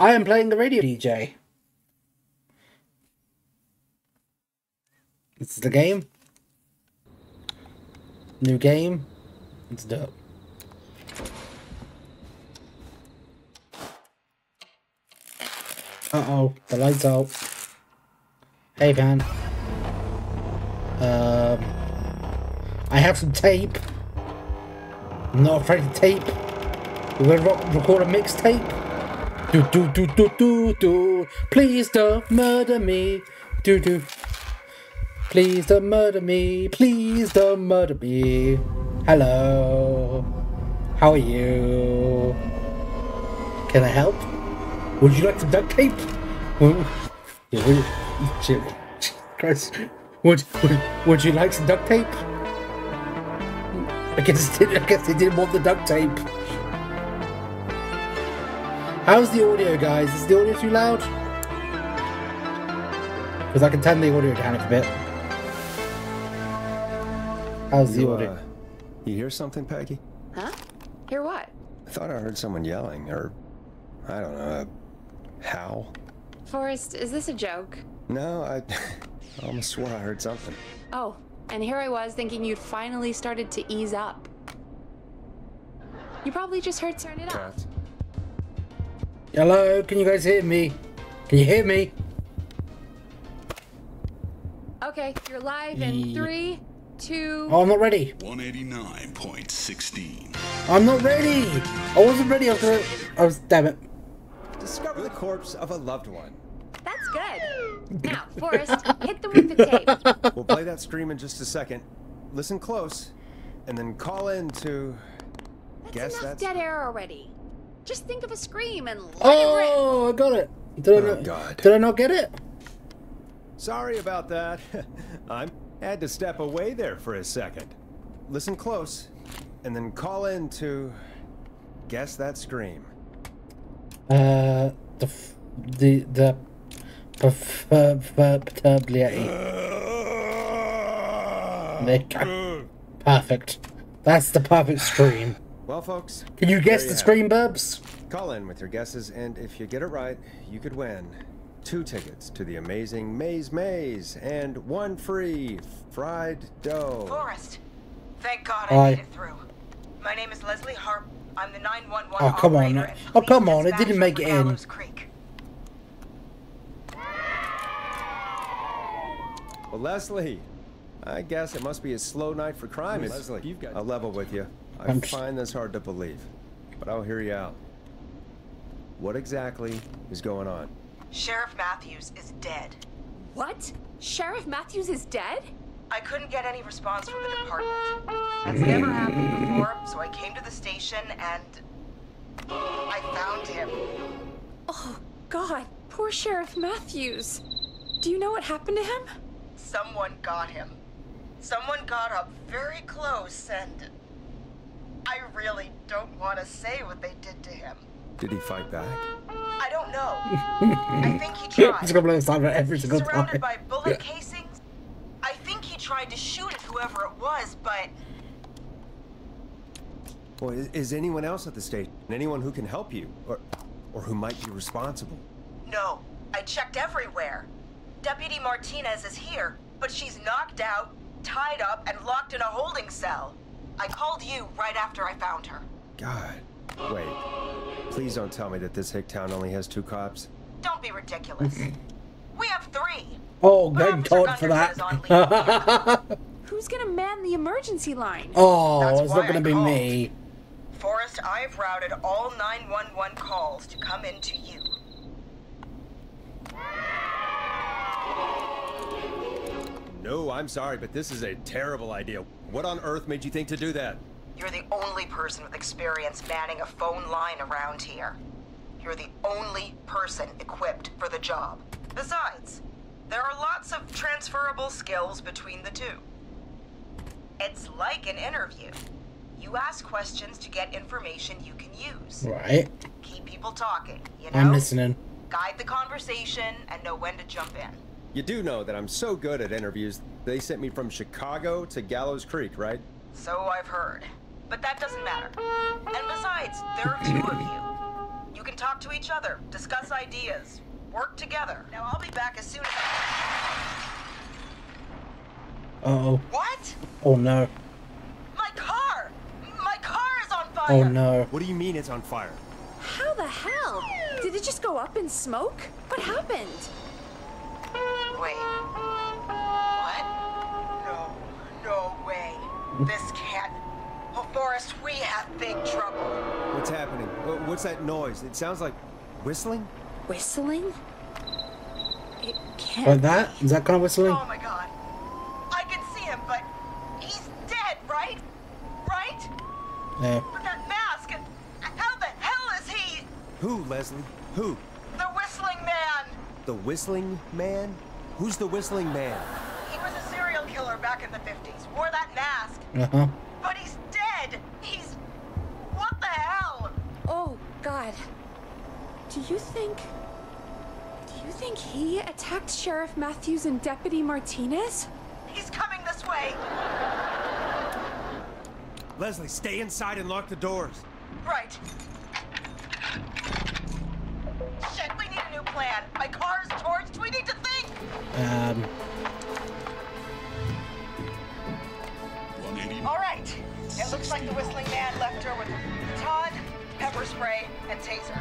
I am playing the radio DJ. This is the game. New game. It's dope. Uh oh, the lights out. Hey, man. Um, I have some tape. I'm not afraid of tape. We're gonna record a mixtape. Do do do do do do. Please don't murder me. Do do. Please don't murder me. Please don't murder me. Hello. How are you? Can I help? Would you like some duct tape? Would, yeah, would, you- Christ. Would, would, would you like some duct tape? I guess, I guess they didn't want the duct tape. How's the audio, guys? Is the audio too loud? Because I can turn the audio down a bit. How's the You, audio? uh, you hear something, Peggy? Huh? Hear what? I thought I heard someone yelling, or I don't know, a howl. Forrest, is this a joke? No, I, I almost swore I heard something. Oh, and here I was thinking you'd finally started to ease up. You probably just heard turn it up. Cat. Hello, can you guys hear me? Can you hear me? Okay, you're live in Ye- three, two. Oh, I'm not ready. 189.16. I'm not ready. I wasn't ready. I was gonna. I was. Damn it. Discover the corpse of a loved one. That's good. Now, Forrest, hit them with the tape. We'll play that scream in just a second. Listen close, and then call in to. That's Guess enough that's- dead air already. Just think of a scream and let it rip. Oh, I got it. Did I Oh, not? God. Did I not get it? Sorry about that. I had to step away there for a second. Listen close, and then call in to. Guess that scream. Uh, the f- the the preferably. There you go. Perfect. That's the perfect scream. Well, folks. Can you guess there the have scream, Burbs? Call in with your guesses, and if you get it right, you could win two tickets to the amazing Maze Maze and one free fried dough. Forrest. Thank God I Hi. made it through. My name is Leslie Harp. I'm the 911 Oh, come on. Oh, come on, it didn't make it in. Creek. Well, Leslie, I guess it must be a slow night for crime. Leslie, you've got- I'll level with you. I I'm- find this hard to believe, but I'll hear you out. What exactly is going on? Sheriff Matthews is dead. What? Sheriff Matthews is dead? I couldn't get any response from the department. That's never happened before, so I came to the station and I found him. Oh, God. Poor Sheriff Matthews. Do you know what happened to him? Someone got him. Someone got up very close and I really don't want to say what they did to him. Did he fight back? I don't know. I think he tried. It's gonna blow this over every single surrounded time. by bullet casings. I think he tried to shoot at whoever it was, but Boy, is, is anyone else at the station? Anyone who can help you, or, or who might be responsible? no. I checked everywhere. Deputy Martinez is here, but she's knocked out, tied up, and locked in a holding cell. I called you right after I found her. God. Wait. Please don't tell me that this hick town only has two cops. Don't be ridiculous. we have three. Oh, But thank Officer God for Gunderson is on that. Who's gonna man the emergency line? oh, That's it's not gonna be called. me. Forrest, I've routed all 911 calls to come in to you. No, I'm sorry, but this is a terrible idea. What on earth made you think to do that? You're the only person with experience manning a phone line around here. You're the only person equipped for the job. Besides, there are lots of transferable skills between the two. It's like an interview. You ask questions to get information you can use. Right. Keep people talking, you know? I'm listening. Guide the conversation and know when to jump in. You do know that I'm so good at interviews, they sent me from Chicago to Gallows Creek, right? So I've heard. But that doesn't matter. And besides, there are two of you. You can talk to each other, discuss ideas, work together. Now, I'll be back as soon as I... Uh-oh. What? Oh no. My car! My car is on fire! Oh no. What do you mean it's on fire? How the hell? Did it just go up in smoke? What happened? Wait. What? No. No way. This can't... Oh, Forrest, we have big trouble. What's happening? Uh, what's that noise? It sounds like whistling? Whistling? It can't. Like that? Is that kind of whistling? Oh my god. I can see him, but he's dead, right? Right? Yeah. But that mask, how the hell is he? Who, Leslie? Who? The whistling man. The whistling man? Who's the whistling man? He was a serial killer back in the 50s. Wore that mask. Uh-huh. But he's dead. He's... What the hell? Oh, God. Do you think. Do you think he attacked Sheriff Matthews and Deputy Martinez? He's coming this way. Leslie, stay inside and lock the doors. Right. Shit, we need a new plan. My car's torched. We need to think. Um, All right. It looks like the whistling man left her with Todd, pepper spray, and taser.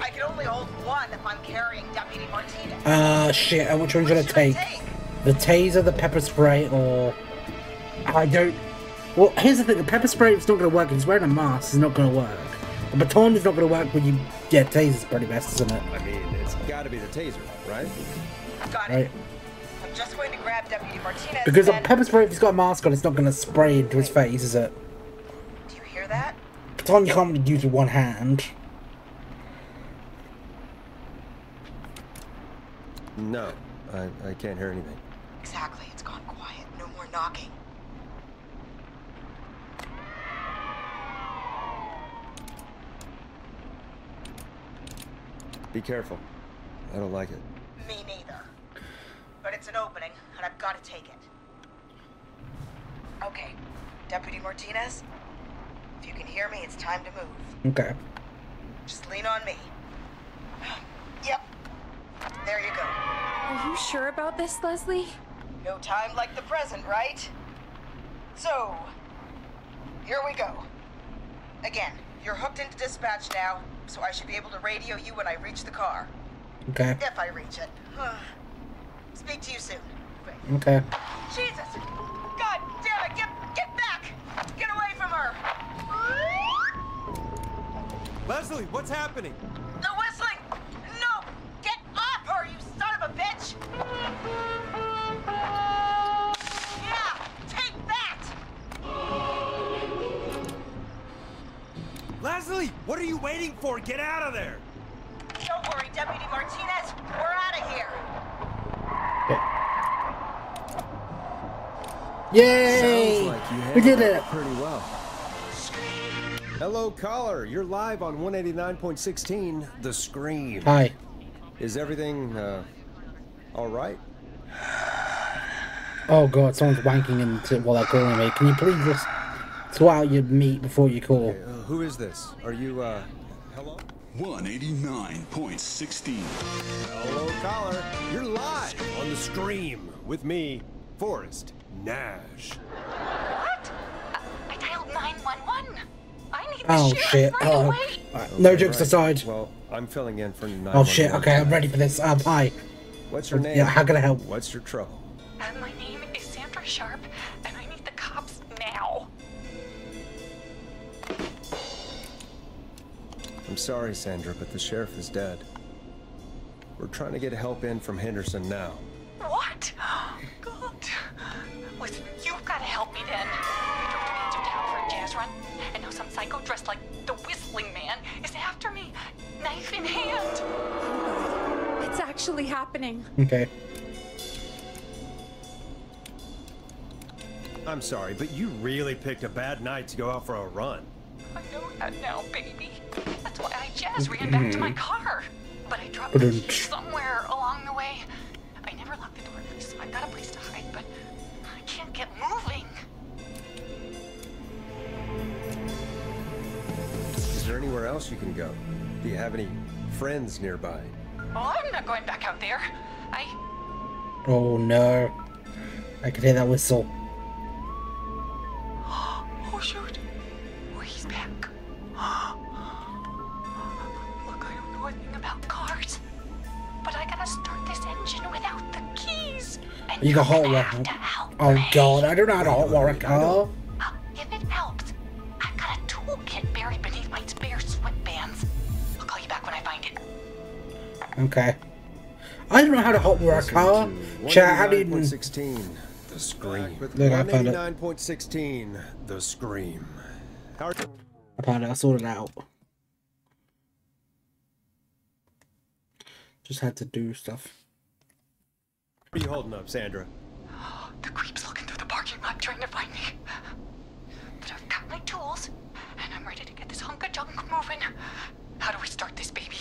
I can only hold one if I'm carrying Deputy Martinez. uh, shit, which one should I Which take? The taser, the pepper spray, or... I don't... Well, here's the thing, the pepper spray is not going to work. He's wearing a mask, it's not going to work. The baton is not going to work when you... Yeah, taser's pretty best, isn't it? I mean, it's gotta be the taser, right? Got Right. it. I'm just going to grab Deputy Martinez. Because a and- pepper spray, if he's got a mask on, it's not going to spray into his face, is it? Do you hear that? Baton you can't really use with one hand. No, I, I can't hear anything. Exactly. It's gone quiet. No more knocking. Be careful. I don't like it. Me neither. But it's an opening, and I've got to take it. Okay, Deputy Martinez, if you can hear me, it's time to move. Okay. Just lean on me. Yep. There you go. Are you sure about this, Leslie? No time like the present, right? So, here we go. Again, you're hooked into dispatch now, so I should be able to radio you when I reach the car. Okay. If I reach it. Speak to you soon. Okay. Jesus! God damn it! Get get back! Get away from her! Leslie, what's happening? The whistling! No! Get off her, you son of a bitch! Yeah! Take that! Leslie, what are you waiting for? Get out of there! Don't worry, Deputy Martinez. We're out of here. Yay! Sounds like we did it! that pretty well. Hello, caller. You're live on 189.16, The Scream. Hi. Is everything, uh, all right? Oh god, someone's wanking into while they're calling me. Can you please just sort out your meat before you call? Uh, who is this? Are you, uh, hello? 189.16. Hello, caller. You're live on The Scream with me, Forrest Nash. What? I dialed 911. I need the Oh shit. right Oh. away. Alright, no jokes right. aside. Well, I'm filling in for 911. Oh shit, okay, I'm ready for this. Um, hi. What's your name? Yeah, how can I help? What's your trouble? Uh, my name is Sandra Sharp, and I need the cops now. I'm sorry, Sandra, but the sheriff is dead. We're trying to get help in from Henderson now. What? Oh, God. Listen, you've got to help me then. I drove to Panzer Town for a jazz run, and now some psycho dressed like the Whistling Man is after me, knife in hand. It's actually happening. Okay. I'm sorry, but you really picked a bad night to go out for a run. I know that now, baby. That's why I jazz ran back to my mm-hmm. car. But I dropped the Ba-dum. somewhere along the way. I never locked the door, so I got a place to hide, but I can't get moving. Is there anywhere else you can go? Do you have any friends nearby? Oh, I'm not going back out there. I. Oh no. I can hear that whistle. Oh, shoot. Oh, he's back. Look, I don't know a thing about cars. But I gotta start this engine without the keys. And You can hot you're gonna have water. to help Oh me. god, I don't know how to hot wire a wait, I car. Oh, if it helps, I've got a toolkit buried beneath my spare sweatbands. I'll call you back when I find it. Okay. I don't know how to hot wire a car. Chat, how do you... 189.16, the scream. With Look, I found it. 189.16, the scream. How I found it, I sorted it out. Just had to do stuff. Are you holding up, Sandra? The creep's looking through the parking lot trying to find me. But I've got my tools, and I'm ready to get this hunk of junk moving. How do we start this baby?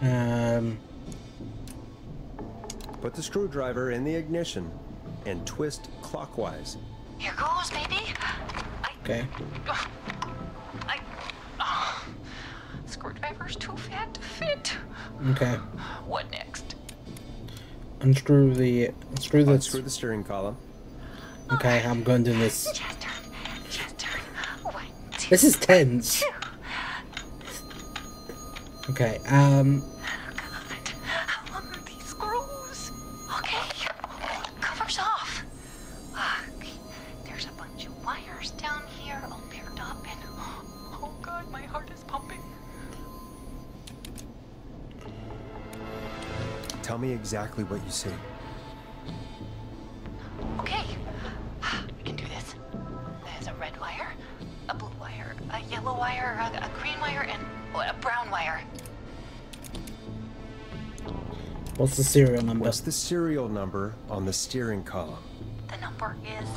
Um, Put the screwdriver in the ignition and twist clockwise. Here goes, baby. I, okay. I, oh, screwdriver's too fat to fit. Okay. What next? Unscrew the... Unscrew the... Unscrew the steering column. Okay, I'm going to do this. Chest turn, chest turn. One, two, This is tense. two. Okay, um... me exactly what you see. Okay, we can do this. There's a red wire, a blue wire, a yellow wire, a, a green wire, and oh, a brown wire. What's the serial number? What's the serial number on the steering column? The number is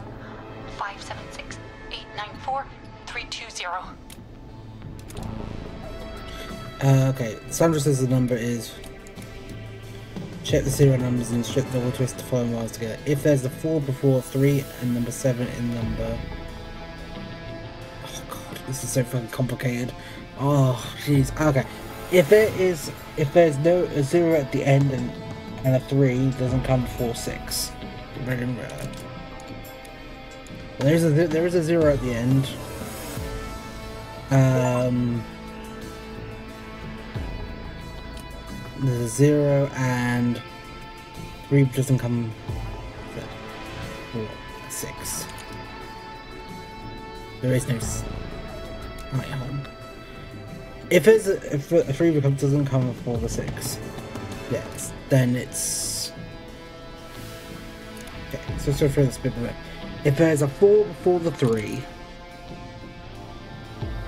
five seven six eight nine four three two zero. Uh, okay, Sandra says the number is. Check the serial numbers and strip the double twist the following wires together. If there's a 4 before 3 and number 7 in number. Oh god, this is so fucking complicated. Oh, jeez. Okay. If there is. If there's no a 0 at the end and, and a 3 doesn't come before 6. Very rare. There's a there is a 0 at the end. Um. There's a zero and three doesn't come. Four, six. There is no. hold on. If it's if a three becomes doesn't come before the six, yes, then it's. Okay, so so for this bit of it, if there's a four before the three,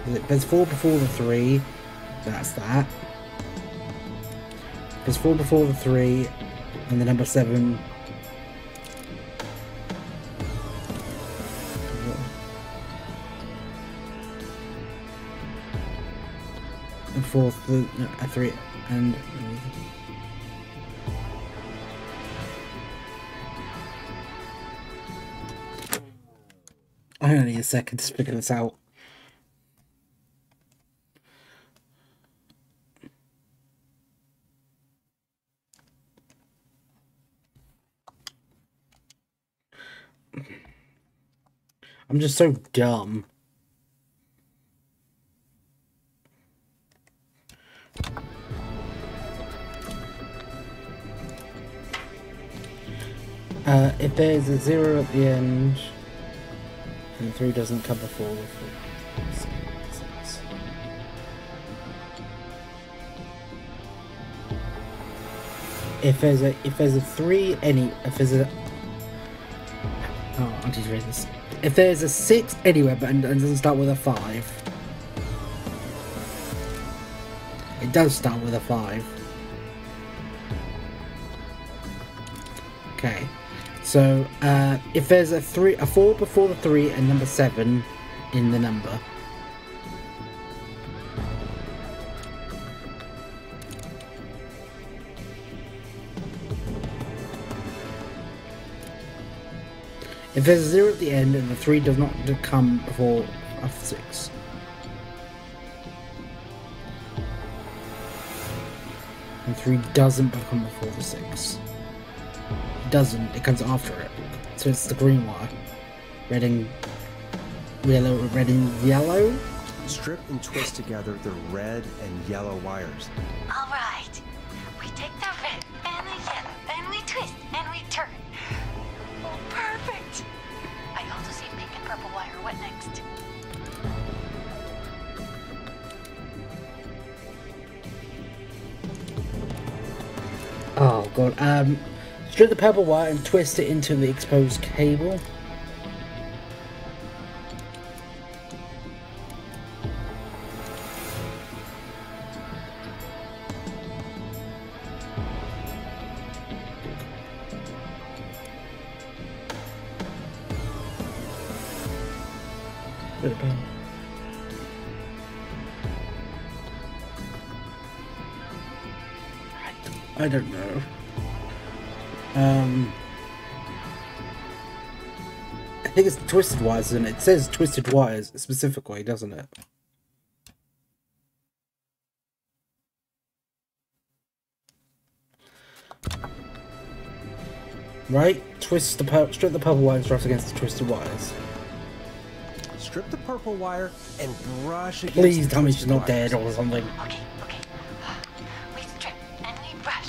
if there's four before the three, that's that. There's four before the three, and the number seven. And fourth, the no, a three, and. I only need a second to figure this out. I'm just so dumb. Uh, if there's a zero at the end, and three doesn't the four. If there's a if there's a three any if there's a oh I'll just read this. If there's a six anywhere but doesn't start with a five, it does start with a five. Okay, so uh, if there's a three, a four before the three, and number seven in the number. If there's a zero at the end and the three does not come before a six. And three doesn't come before the six. It doesn't, it comes after it. So it's the green wire. Red and yellow, red and yellow. Strip and twist together the red and yellow wires. All right. God. Um, strip the purple wire and twist it into the exposed cable. Twisted wires, and it says twisted wires specifically, doesn't it? Right? Twist the pur- strip the purple wires rubs against the twisted wires. Strip the purple wire and brush against Please the tell me she's not wires. dead or something. Okay, okay. We strip and we brush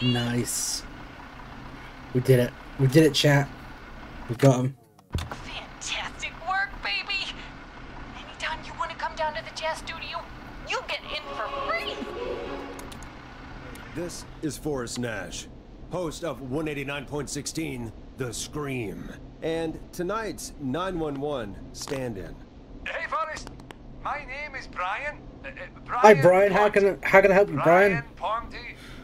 and. Nice. We did it. We did it, chat. We got him. Fantastic work, baby. Anytime you want to come down to the jazz studio, you get in for free. This is Forrest Nash, host of 189.16 The Scream, and tonight's 911 stand-in. Hey, Forrest. My name is Brian. Uh, uh, Brian Hi, Brian. How can I, how can I help you, Brian? Ponte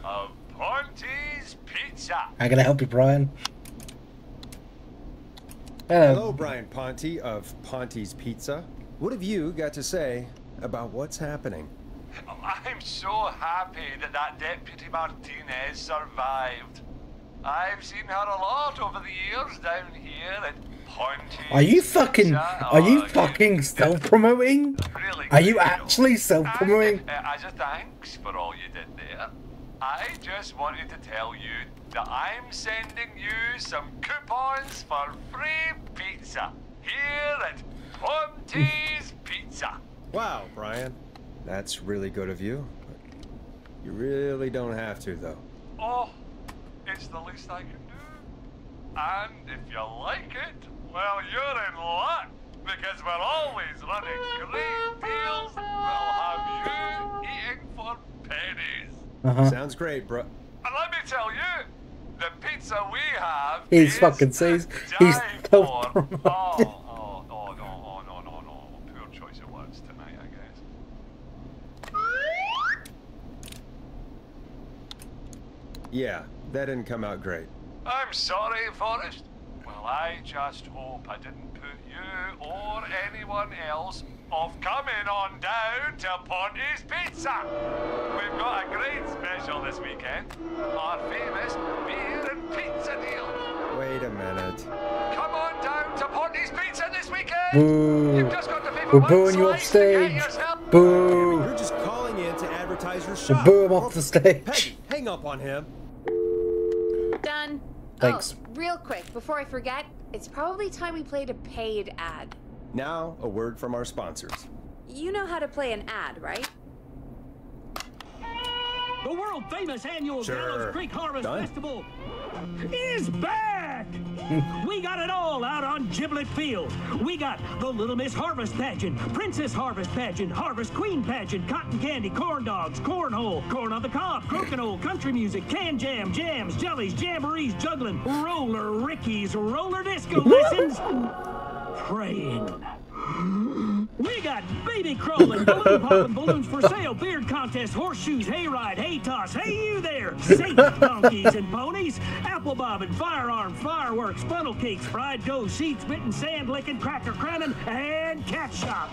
of Ponte's Pizza. How can I help you, Brian? Hello. Hello, Brian Ponte of Ponte's Pizza. What have you got to say about what's happening? I'm so happy that that Deputy Martinez survived. I've seen her a lot over the years down here at Ponte's Are you fucking? Pizza. Are you Oh, fucking self-promoting? Really Are you great, actually know. self-promoting? And, uh, as a thanks for all you did there, I just wanted to tell you that I'm sending you some coupons for free pizza here at Ponte's Pizza. Wow, Brian. That's really good of you. You really don't have to, though. Oh, it's the least I can do. And if you like it, well, you're in luck because we're always running great deals that'll have you eating for pennies. Uh-huh. Sounds great, bro. And let me tell you, the pizza we have He's is fucking to says he's die for. self-promoting. Oh, oh, oh, no, oh, no, no, no. Poor choice of words tonight, I guess. Yeah, that didn't come out great. I'm sorry, Forrest. Well, I just hope I didn't put you or anyone else off coming on down to Ponte's Pizza. We've got a great special this weekend. Our famous beer and pizza deal. Wait a minute. Come on down to Ponte's Pizza this weekend. Boo. You've just got to pay We're booing you off slice to get stage. yourself- Boo. You're just calling in to advertise your We'll shop. boo him off the stage. Peggy, hang up on him. Done. Thanks. Oh, real quick, before I forget, it's probably time we played a paid ad. Now, a word from our sponsors. You know how to play an ad, right? The world famous annual Sure. Gallows Creek Harvest Done. Festival is back! we got it all out on Giblet Field. We got the Little Miss Harvest Pageant, Princess Harvest Pageant, Harvest Queen Pageant, Cotton Candy, Corn Dogs, Cornhole, Corn on the Cob, Crokinole, Country Music, Can Jam, Jams, Jellies, Jamborees, Juggling, Roller Rickies, Roller Disco Lessons, Praying. We got baby crawling, balloon popping, balloons for sale, beard contest, horseshoes, hayride, hay toss, hey you there, safe donkeys and ponies, apple bobbing, firearm, fireworks, funnel cakes, fried dough, seeds, spitting, sand licking, cracker crowning, and cat shop.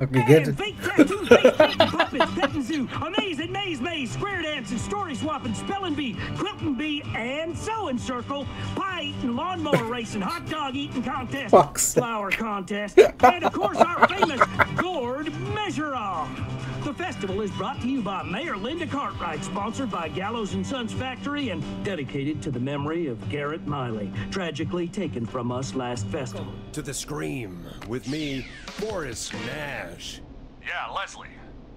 Okay, And good. fake tattoo, face painting, puppets, petting zoo, amazing maze maze, square dancing, story swapping, spelling bee, quilting bee, and sewing circle, pie eating, lawnmower racing, hot dog eating contest, Fuck's flower contest, and of course our famous gourd measure off. The festival is brought to you by Mayor Linda Cartwright, sponsored by Gallows and Sons Factory, and dedicated to the memory of Garrett Miley, tragically taken from us last festival. To the scream with me, Boris Nash. Yeah, Leslie.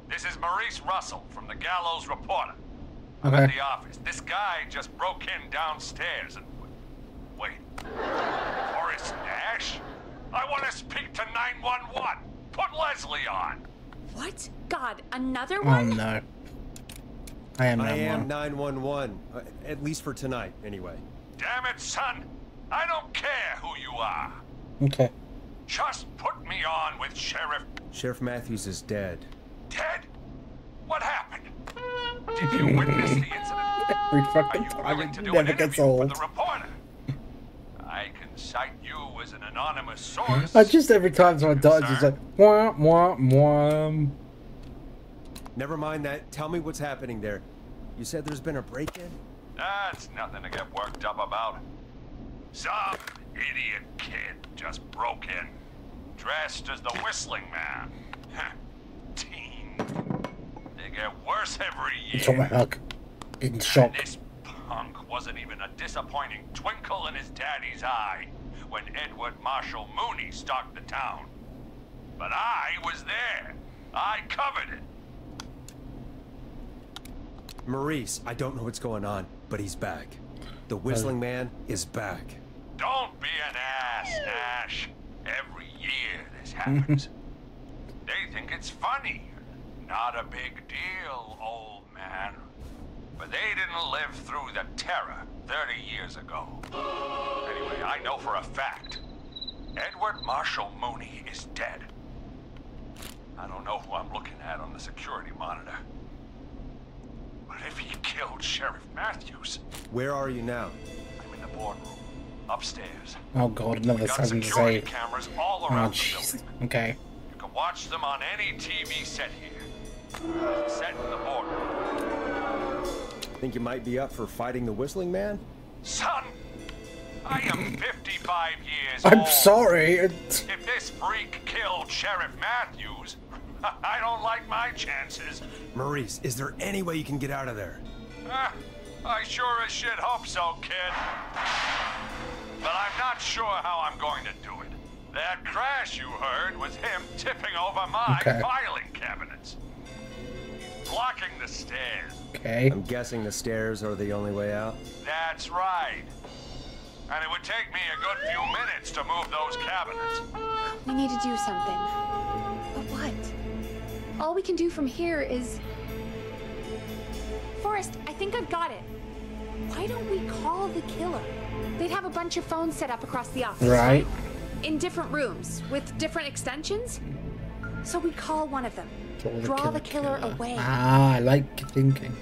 This is Maurice Russell from the Gallows Reporter. Okay. At the office. This guy just broke in downstairs and. Wait. Horace Nash? I want to speak to 911. Put Leslie on. What? God, another Oh one? no. I am not I am more. 911, uh, at least for tonight, anyway. Damn it, son. I don't care who you are. Okay. Just put me on with Sheriff Sheriff Matthews is dead. Dead? What happened? Did you witness the incident? Every Are fucking you time willing it to do never gets old. the reporter? I can cite you as an anonymous hmm? source. I just every time someone dies, it's like wah wah wah. Never mind that. Tell me what's happening there. You said there's been a break-in? That's nothing to get worked up about. Some idiot kid just broke in, dressed as the Whistling Man. Teen. They get worse every year. It's on my year. hug. In And shock. this punk wasn't even a disappointing twinkle in his daddy's eye when Edward Marshall Mooney stalked the town. But I was there. I covered it. Maurice, I don't know what's going on, but he's back. The Whistling Uh. Man is back. Don't be an ass, Nash. Every year this happens. they think it's funny. Not a big deal, old man. But they didn't live through the terror 30 years ago. Anyway, I know for a fact. Edward Marshall Mooney is dead. I don't know who I'm looking at on the security monitor. But if he killed Sheriff Matthews, Where are you now? I'm in the boardroom, upstairs. Oh god, another Got something to say. cameras all Oh around the jeez. Okay. You can watch them on any TV set here. Set in the boardroom. Think you might be up for fighting the Whistling Man? Son, I am 55 years I'm old. sorry. It's... If this freak killed Sheriff Matthews, I don't like my chances. Maurice, is there any way you can get out of there? Ah, I sure as shit hope so, kid. But I'm not sure how I'm going to do it. That crash you heard was him tipping over my Okay. filing cabinets. He's blocking the stairs. Okay. I'm guessing the stairs are the only way out. That's right. And it would take me a good few minutes to move those cabinets. We need to do something. But what? All we can do from here is. Forrest, I think I've got it. Why don't we call the killer? They'd have a bunch of phones set up across the office. Right. In different rooms with different extensions. So we call one of them. Draw the Draw killer the killer away. Ah, I like thinking.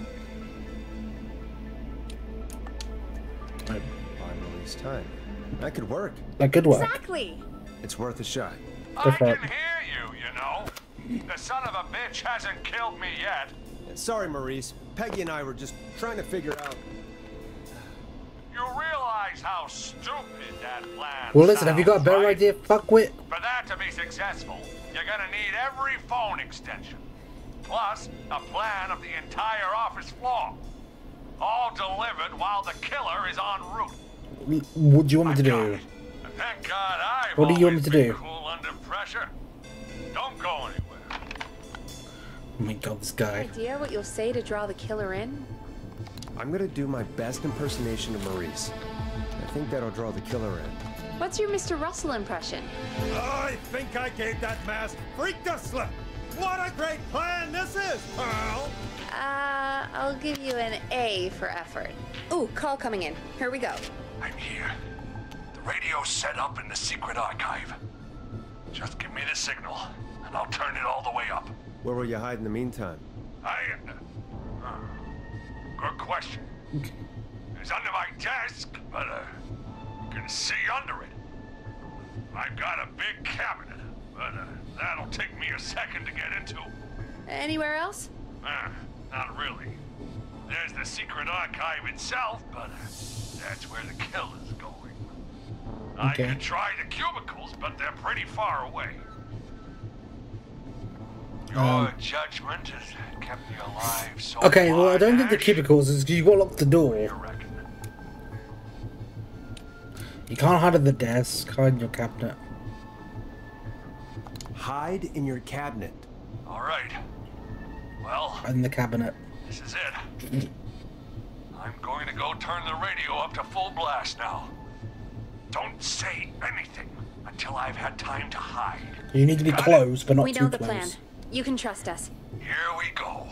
Like, On release time. That could work. That could work. Exactly. It's worth a shot. I can it. hear you, you know. The son of a bitch hasn't killed me yet. Sorry, Maurice. Peggy and I were just trying to figure out. You realize how stupid that plan Well, listen, have you got a better right? idea? Fuck with. For that to be successful, you're gonna need every phone extension. Plus, a plan of the entire office floor. All delivered while the killer is en route. Mm, what do you want me to do? Thank God I've What do you want me to do? Cool under pressure. Don't go anywhere. Oh my god, this guy. Idea what you'll say to draw the killer in? I'm gonna do my best impersonation of Maurice. I think that'll draw the killer in. What's your Mr. Russell impression? I think I gave that mask freak a slip. What a great plan this is, Pearl! Uh, I'll give you an A for effort. Ooh, call coming in. Here we go. I'm here. The radio's set up in the secret archive. Just give me the signal, and I'll turn it all the way up. Where will you hide in the meantime? I. Uh, good question. It's under my desk, but uh, you can see under it. I've got a big cabinet, but uh, that'll take me a second to get into. Anywhere else? Uh, not really. There's the secret archive itself, but uh, that's where the kill is going. I Okay. could try the cubicles, but they're pretty far away. Your Um, judgment has kept me alive so Okay, well, I don't think the cubicles is you've got to lock the What do you door. You can't hide at the desk, hide in your cabinet. Hide in your cabinet. All right. Well, Hide in the cabinet. this is it. I'm going to go turn the radio up to full blast now. Don't say anything until I've had time to hide. You need to be close, but not we too know the close. plan. You can trust us. Here we go.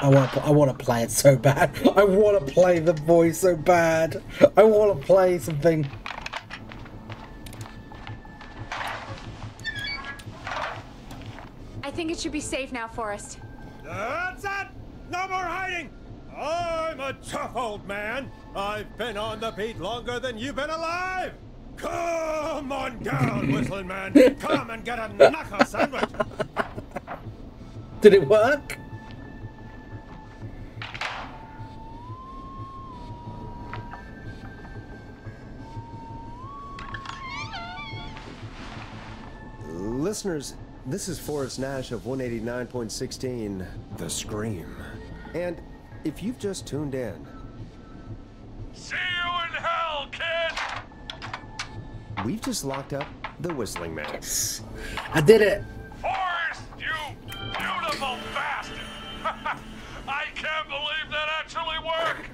I want to. I want to play it so bad. I want to play the voice so bad. I want to play something. I think it should be safe now, Forrest. That's it! No more hiding! I'm a tough old man. I've been on the beat longer than you've been alive! Come on down, whistling man! Come and get a knuckle sandwich! Did it work? Listeners, this is Forrest Nash of 189.16, The Scream. And if you've just tuned in, See you in hell, kid! we've just locked up the Whistling Man. I did it. Forrest, you beautiful bastard! I can't believe that actually worked!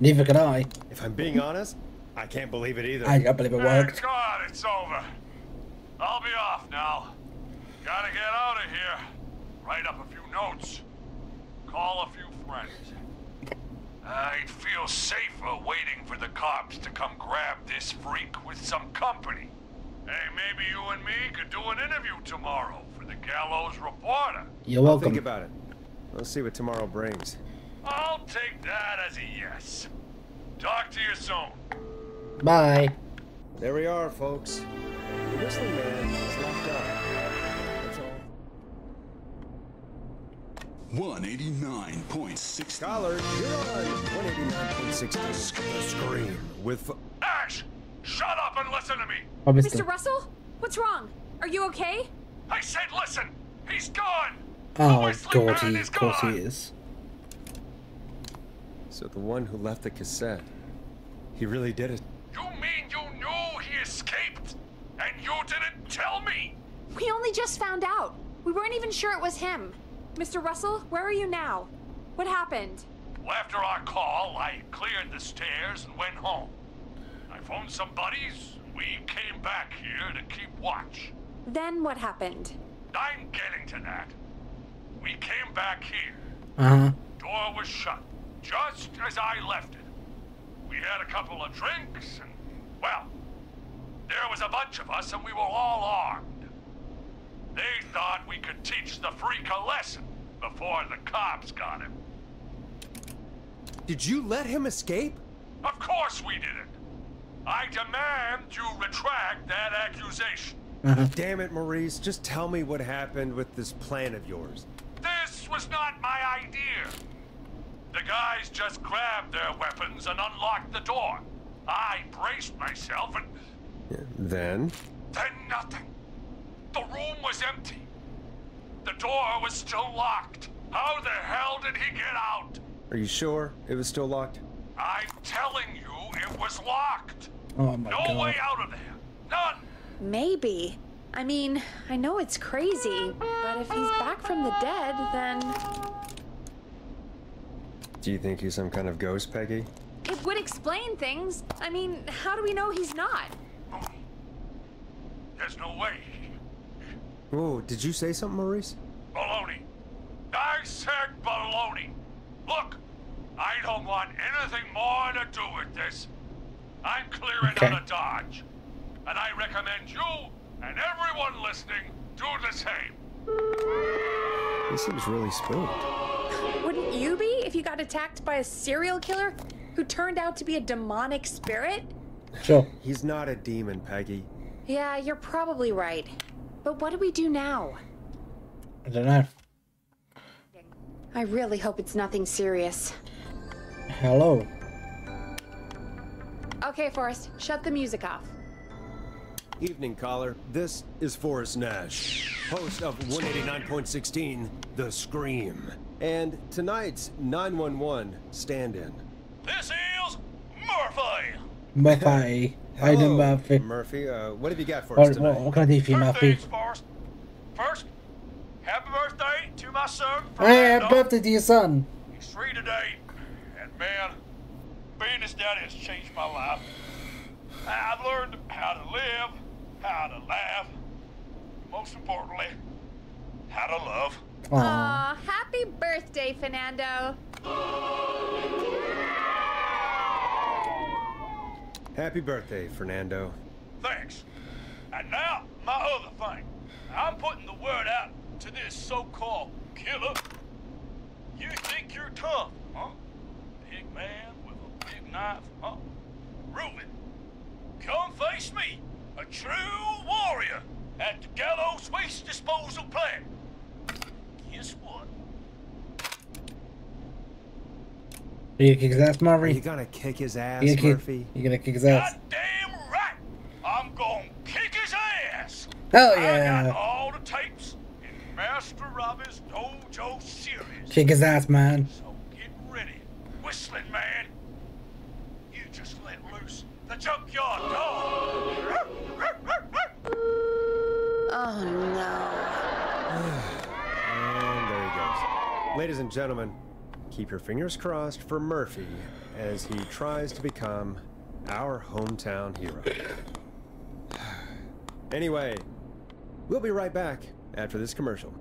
Neither can I. If I'm being honest, I can't believe it either. I can't believe it worked. Thank God it's over. I'll be off now. Gotta get out of here. Write up a few notes. Call a few friends. I'd feel safer waiting for the cops to come grab this freak with some company. Hey, maybe you and me could do an interview tomorrow for the Gallows Reporter. You're I'll welcome. think about it. Let's see what tomorrow brings. I'll take that as a yes. Talk to you soon. Bye. There we are, folks. The Whistling Man is locked up. That's all. 189.6. Scholar, you're on 189.16, The Scream, with... Ash! Shut up and listen to me! Oh, I missed Mr. Russell? What's wrong? Are you okay? I said listen! He's gone! Oh Whistling god, Man he, is of course he is. So the one who left the cassette, he really did it. You mean you knew he escaped? And you didn't tell me? We only just found out. We weren't even sure it was him. Mr. Russell, where are you now? What happened? Well, after our call, I cleared the stairs and went home. I phoned some buddies, and we came back here to keep watch. Then what happened? I'm getting to that. We came back here. Uh huh. Door was shut, just as I left it. We had a couple of drinks, and, well, there was a bunch of us, and we were all armed. They thought we could teach the freak a lesson before the cops got him. Did you let him escape? Of course we didn't. I demand you retract that accusation. Uh-huh. Damn it, Maurice. Just tell me what happened with this plan of yours. This was not my idea. The guys just grabbed their weapons and unlocked the door. I braced myself and Then? then nothing. The room was empty. The door was still locked. How the hell did he get out? Are you sure it was still locked? I'm telling you, it was locked. Oh my No god. way out of there. None. Maybe. I mean, I know it's crazy, but if he's back from the dead, then Do you think he's some kind of ghost, Peggy? it would explain things. I mean, how do we know he's not? There's no way. Whoa, did you say something, Maurice? Baloney. I said baloney. Look, I don't want anything more to do with this. I'm clearing Okay. out of Dodge. And I recommend you and everyone listening do the same. He seems really spooked. Wouldn't you be if you got attacked by a serial killer who turned out to be a demonic spirit? Sure. He's not a demon, Peggy. Yeah, you're probably right. But what do we do now? I don't know. I really hope it's nothing serious. Hello. Okay, Forrest, shut the music off. Evening, caller. This is Forrest Nash, host of 189.16, The Scream. And tonight's 911 stand in. This is Murphy. Murphy. Hayden Murphy. Murphy, uh, what have you got for us tonight? what, what can I do for you, Murphy? Birthdays first. First, happy birthday to my son. Hey, happy birthday to your son. He's three today, and man, being his daddy has changed my life. I've learned how to live, how to laugh, most importantly, how to love. Aw. Aw, happy birthday, Fernando. Happy birthday, Fernando. Thanks. And now, my other thing. I'm putting the word out to this so-called killer. You think you're tough, huh? Big man with a big knife, huh? Prove. Come face me, a true warrior, at the Gallows Waste Disposal Plant. Guess what? Are you gonna kick his ass, Are you gonna kick his ass, You gonna kick, Murphy? you gonna kick his ass? Goddamn right! I'm gonna kick his ass! Hell yeah! I got yeah! all the tapes in Master Robbie's Dojo series. Kick his ass, man. So Ladies and gentlemen, keep your fingers crossed for Murphy as he tries to become our hometown hero. Anyway, we'll be right back after this commercial.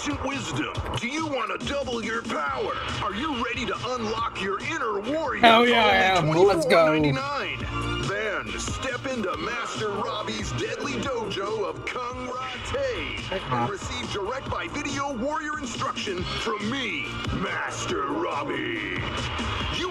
Ancient wisdom? Do you want to double your power? Are you ready to unlock your inner warrior? Hell yeah, I am. Let's go. $24.99? Then step into Master Robbie's deadly dojo of Kung Rate and uh-huh. receive direct by video warrior instruction from me, Master Robbie.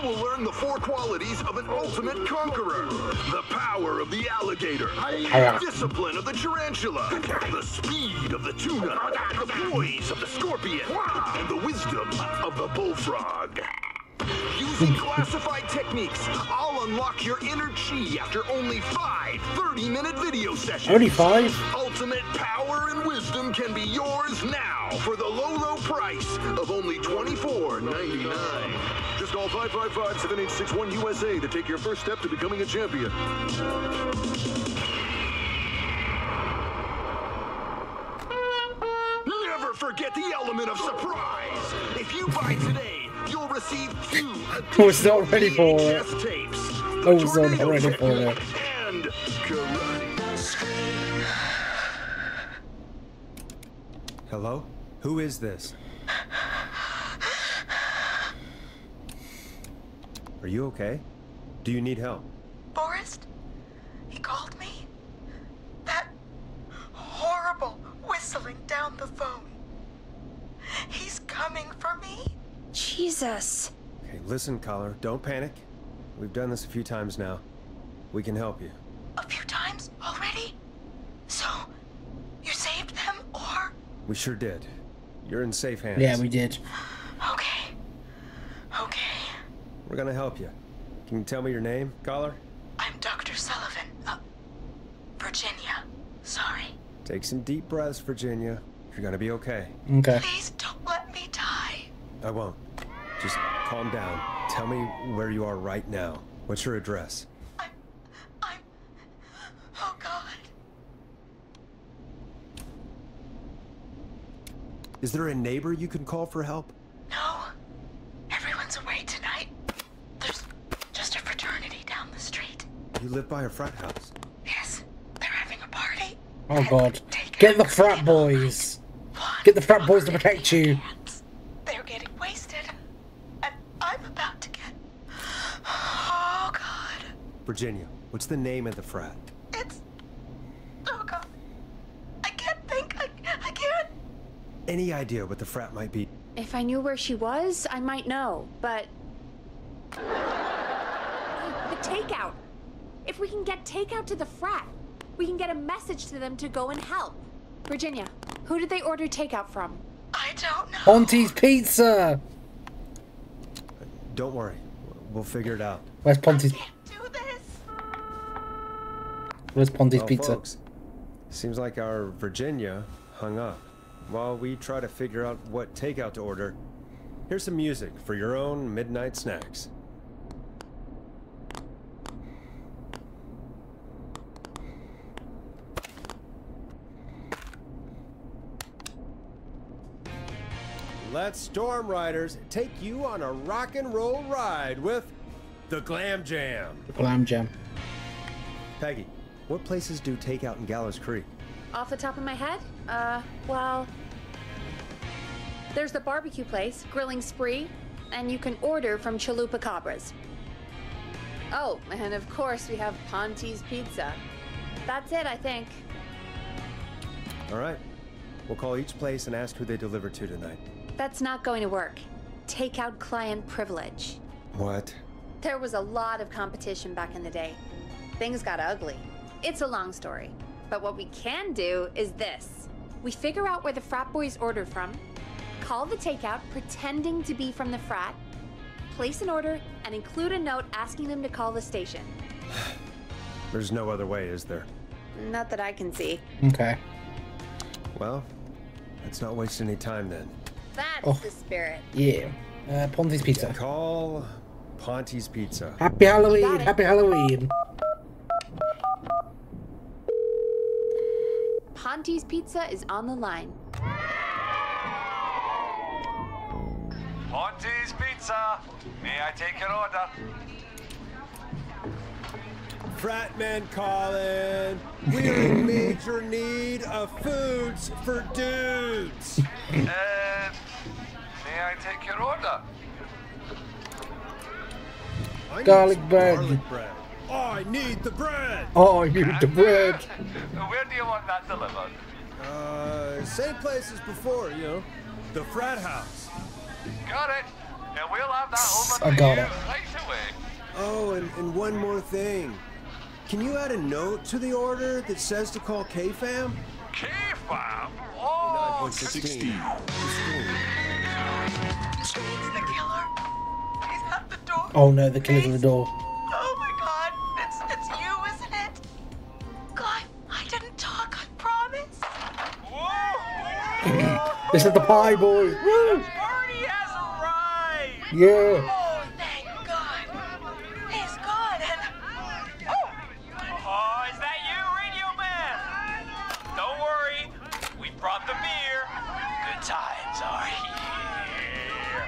You will learn the four qualities of an ultimate conqueror. The power of the alligator. The uh, discipline of the tarantula. The speed of the tuna. The poise of the scorpion. And the wisdom of the bullfrog. Using classified techniques, I'll unlock your inner chi after only five 30-minute video sessions. Only five? Ultimate power and wisdom can be yours now for the low, low price of only $24.99. Just call 555-7861 USA to take your first step to becoming a champion. Never forget the element of surprise. If you buy today, you'll receive two I was not ready for it. VHS tapes. I was not ready for Technique it. Hello? Who is this? Are you okay? Do you need help? Forrest? He called me? That horrible whistling down the phone. He's coming for me? Jesus. Okay, listen, caller, don't panic. We've done this a few times now. We can help you. A few times already? So, you saved them, or? We sure did. You're in safe hands. Yeah, we did. Okay. Okay. We're gonna help you. Can you tell me your name, caller? I'm Dr. Sullivan. Uh, Virginia. Sorry. Take some deep breaths, Virginia. You're gonna be okay. Okay. Please don't let me die. I won't. Just calm down. Tell me where you are right now. What's your address? I'm. I'm. Oh, God. Is there a neighbor you can call for help? No. Everyone's away tonight. There's just a fraternity down the street. You live by a frat house. Yes, they're having a party. Oh god. Get the frat boys. Get the frat boys to protect you. Hands. They're getting wasted. And I'm about to get. Oh, God. Virginia, what's the name of the frat? It's. Oh, God. I can't think. I, I can't. any idea what the frat might be? If I knew where she was, I might know, but. The takeout! If we can get takeout to the frat, we can get a message to them to go and help. Virginia, who did they order takeout from? I don't know. Ponty's Pizza! Don't worry. We'll figure it out. Where's Ponty's, Do this. Where's Ponty's Well, Pizza? folks, seems like our Virginia hung up. While we try to figure out what takeout to order, here's some music for your own midnight snacks. Let Storm Riders take you on a rock and roll ride with the Glam Jam. The Glam Jam. Peggy, what places do takeout in Gallows Creek? Off the top of my head? Uh, well. There's the barbecue place, Grilling Spree, and you can order from Chalupa Cabras. Oh, and of course we have Ponty's Pizza. That's it, I think. All right. We'll call each place and ask who they deliver to tonight. That's not going to work. Takeout client privilege. What? There was a lot of competition back in the day. Things got ugly. It's a long story. But what we can do is this we figure out where the frat boys order from, call the takeout pretending to be from the frat, place an order, and include a note asking them to call the station. There's no other way, is there? Not that I can see. Okay. Well, let's not waste any time then. That's Oh. the spirit. Yeah. Uh, Ponty's Pizza. Call Ponty's Pizza. Happy Halloween! Happy Halloween! Ponty's Pizza is on the line. Ponty's Pizza. May I take your order? Frat men calling. We're in major need of foods for dudes. And may I take your order? I need Garlic some bread. Garlic bread. I need the bread. Oh, you need the bread! Where do you want that delivered? Uh, same place as before, you know, the frat house. Got it. And we'll have that over I got you it. right away. Oh, and, and one more thing. Can you add a note to the order that says to call K-Fam? K-Fam? Oh, 9.16. He's the killer. At the door. Oh no, the killer's at the door. This is the pie boy! Woo! Party has arrived! Yeah! Oh, thank God. He's gone and oh, Oh, is that you, Radio Man? Don't worry, we brought the beer. Good times are here.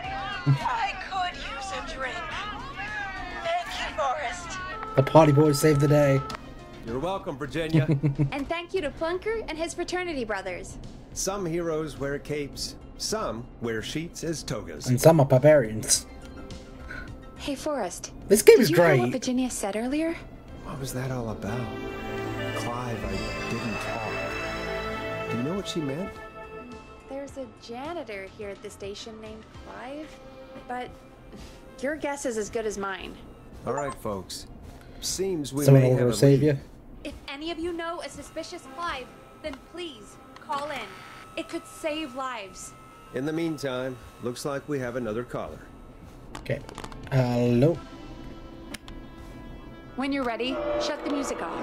I could use a drink. Thank you, Forrest. The party boy saved the day. You're welcome, Virginia. And thank you to Plunker and his fraternity brothers. some heroes wear capes, some wear sheets as togas. And some are barbarians. Hey, Forrest. This game Did is you hear what great. Virginia said earlier? What was that all about? Clive, I didn't talk. Do you know what she meant? There's a janitor here at the station named Clive, but your guess is as good as mine. All right, folks. Seems we Someone may order have a a savior. Lead. If any of you know a suspicious Clive, then please call in. It could save lives. In the meantime, looks like we have another caller. Okay. Hello. When you're ready, shut the music off.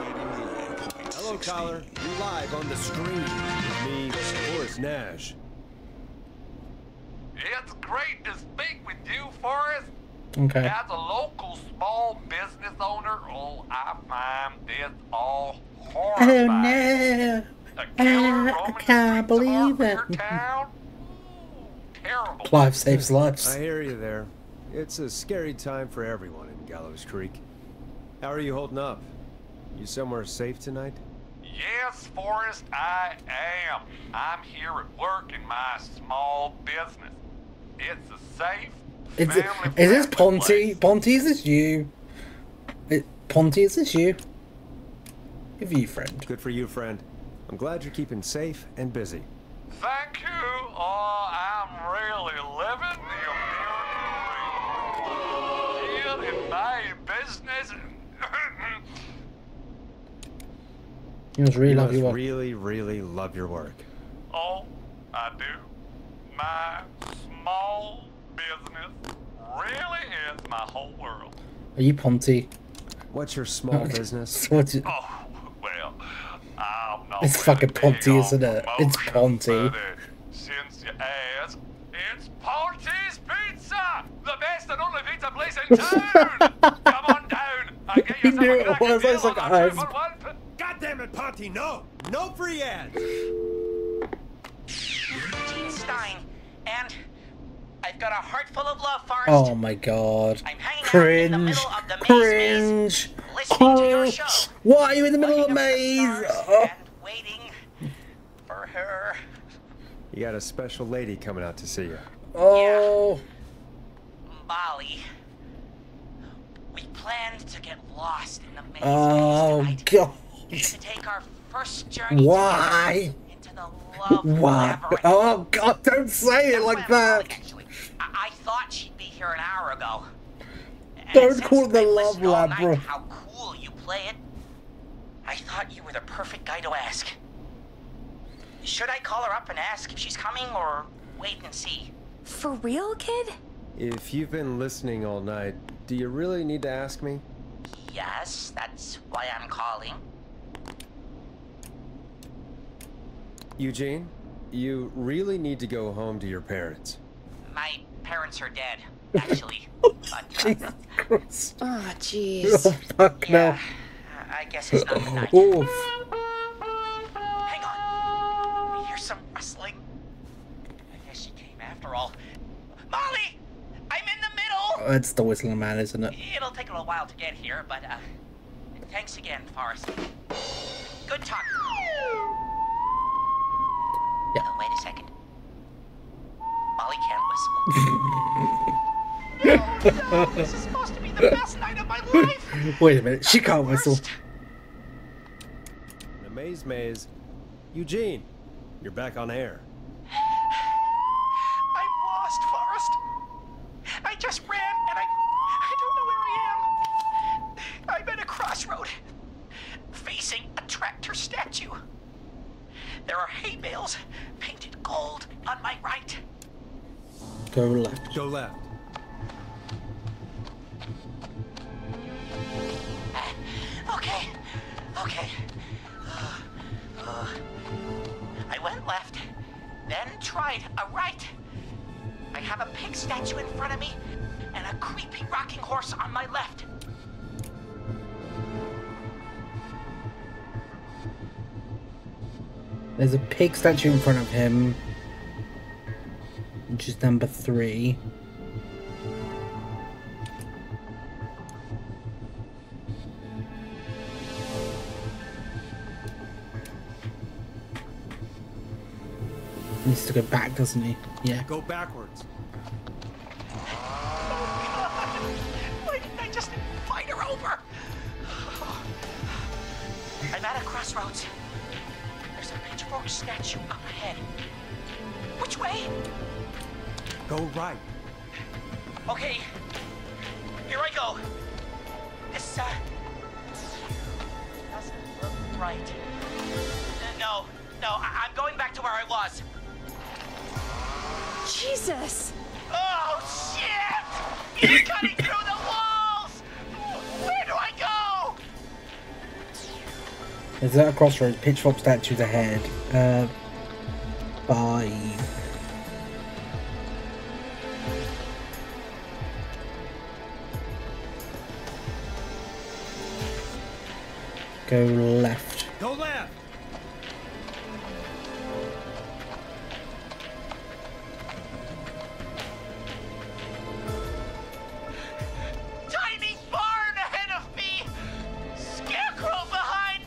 Hello, caller. You're live on the screen with me, Forrest Nash. It's great to speak with you, Forrest. Okay. As a local small business owner, oh, I find this all Oh no! The killer uh, I- I roaming the can't believe it. town? Terrible. Clive saves lives. I hear you there. It's a scary time for everyone in Gallows Creek. How are you holding up? You somewhere safe tonight? Yes, Forrest, I am. I'm here at work in my small business. It's a safe, Is, it, family is this Ponty? place. Ponty, is this you? It, Ponty, is this you? Give you, friend. Good for you, friend. I'm glad you're keeping safe and busy. Thank you. Oh, I'm really living the American dream. Here in my business. You must really You love must your work. really, really love your work. oh, I do. My small business really is my whole world. Are you Ponty? What's your small business? What's it? Oh, well, I'm not It's really fucking Ponty, isn't it? It's promotion, Ponty. uh, since you asked, it's Ponty's Pizza! The best and only pizza place in town! Come on down I get He yourself knew a it cracker was, I deal was like, on a "Ah, it's- for one p- God damn it, Ponty, no! No free ads! Gene Stein, and I've got a heart full of love, Forrest. Oh my god. I'm hanging out in the Cringe. middle of the maze Cringe. listening to your Cringe. show. Why are you in the middle of Looking the maze? Oh. And waiting for her. You got a special lady coming out to see you. Oh. Molly. We planned to get lost in the maze Oh maze tonight. god. To take our first journey Why? into the love Why? labyrinth. Oh god, don't say it like That's why I'm that. Calling, actually. I-, I thought she'd be here an hour ago. And Don't since call it the love listened all night labyrinth. How cool you play it. I thought you were the perfect guy to ask. Should I call her up and ask if she's coming or wait and see? For real, kid? If you've been listening all night, do you really need to ask me? Yes, that's why I'm calling. Eugene, you really need to go home to your parents. My parents are dead, actually. but, uh, Jesus Oh, jeez. Oh fuck no. I guess it's not the night. Oof. Hang on. I hear some rustling. I guess she came after all. Molly! I'm in the middle! Oh, It's the whistling man, isn't it? It'll take a little while to get here, but uh, thanks again, Forrest. Good talk. Yeah. Oh, wait a second. Molly can't whistle. no, no, this is supposed to be the best night of my life. Wait a minute, she can't whistle. Worst. The maze maze. Eugene, you're back on air. Go left. Go left. Okay, okay. Uh, I went left, then tried a right. I have a pig statue in front of me and a creepy rocking horse on my left. There's a pig statue in front of him, which is number three. He needs to go back, doesn't he? Yeah. Go backwards. Oh, Why didn't I just invite her over? I'm at a crossroads. There's a pitchfork statue up ahead. Which way? Go right. Okay. Here I go. This, uh. doesn't look right. No, no, I- I'm going back to where I was. Jesus! Oh, shit! It's cutting through the walls! Where do I go? Is that a crossroads, pitchfork statues ahead. Uh, five. Go left. Go left. Tiny barn ahead of me! Scarecrow behind!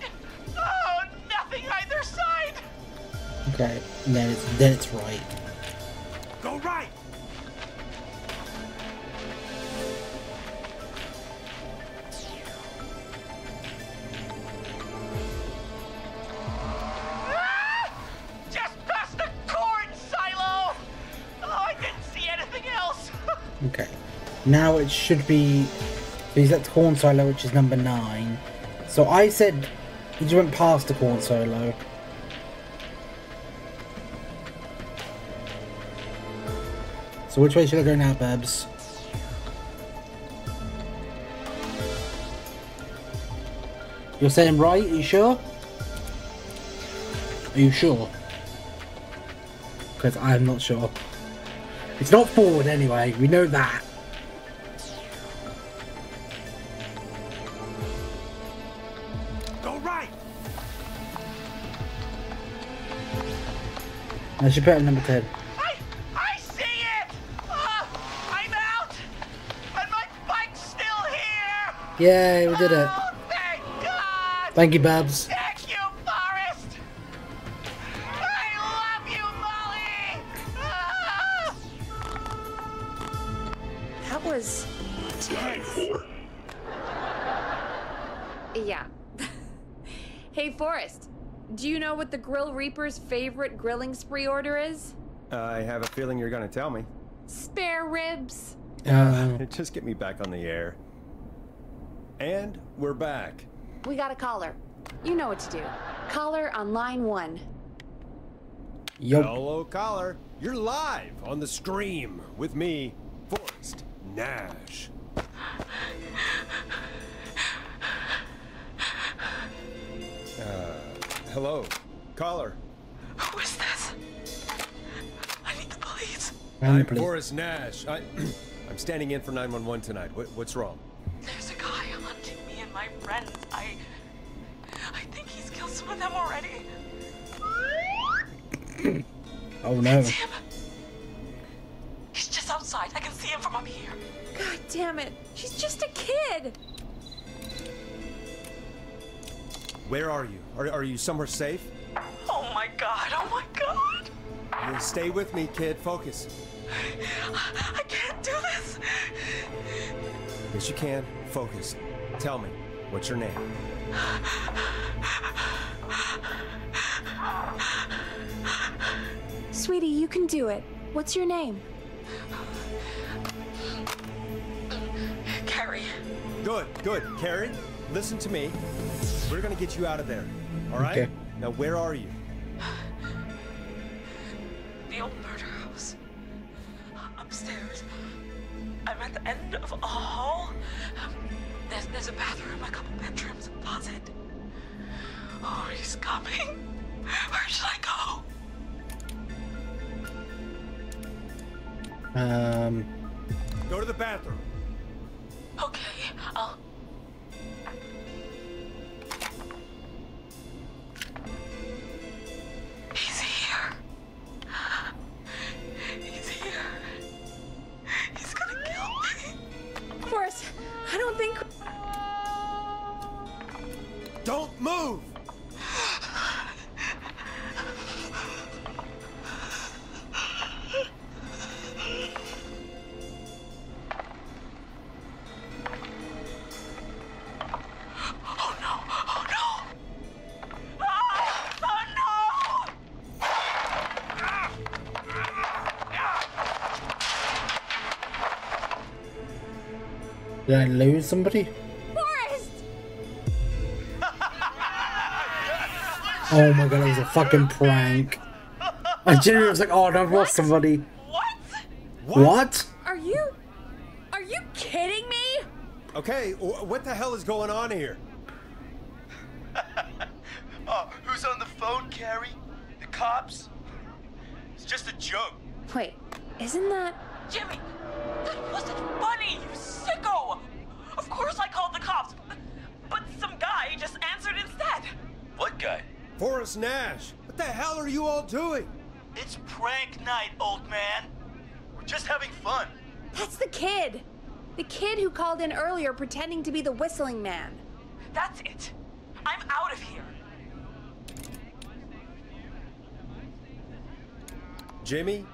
Oh, nothing either side! Okay, and then it's then it's right. Now it should be. He's at the Corn Solo, which is number nine. So I said he just went past the Corn Solo. So which way should I go now, Babs? You're saying right? Are you sure? Are you sure? Because I'm not sure. It's not forward anyway, we know that. I should put at number 10. I, I see it! Ah, I'm out! And my bike's still here! Yay, we did it. Oh, thank God! Thank you, Babs. Reaper's favorite grilling spree order is? I have a feeling you're gonna tell me. Spare ribs. Uh, Just get me back on the air. And we're back. We got a caller. You know what to do. Caller on line one. yup. Hello, caller. You're live on the stream with me, Forrest Nash. Uh, hello, caller. Who is this? I need the police. Round the I'm police. Forrest Nash. I, I'm standing in for 911 tonight. What, what's wrong? There's a guy hunting me and my friends. I. I think he's killed some of them already. Oh no. It's him. He's just outside. I can see him from up here. God damn it. She's just a kid. Where are you? Are, are you somewhere safe? Oh my god. Oh my god. You stay with me, kid. Focus. I can't do this. Yes, you can. Focus. Tell me, what's your name? Sweetie, you can do it. What's your name? Carrie. Good, good. Carrie, listen to me. We're gonna get you out of there. All right? Okay. Now, where are you? Um, did I lose somebody? Forrest! Oh my god, it was a fucking prank. I genuinely was like, oh, I've lost somebody. What? What? Are you. Are you kidding me? Okay, what the hell is going on here? The called in earlier pretending to be the whistling man. That's it. I'm out of here. Jimmy,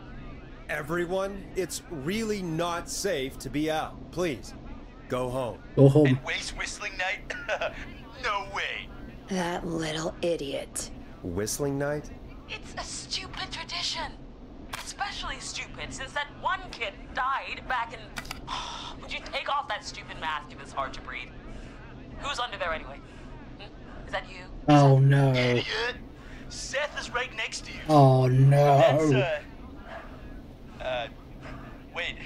everyone, it's really not safe to be out. Please, go home. Go home. And waste whistling night? no way. That little idiot. Whistling night? It's a stupid tradition. Especially stupid since that one kid died back in. Would you take off that stupid mask if it's hard to breathe? Who's under there anyway? Hmm? Is that you? Oh no. Idiot. Seth is right next to you. Oh That's, no. uh... Uh... Wait.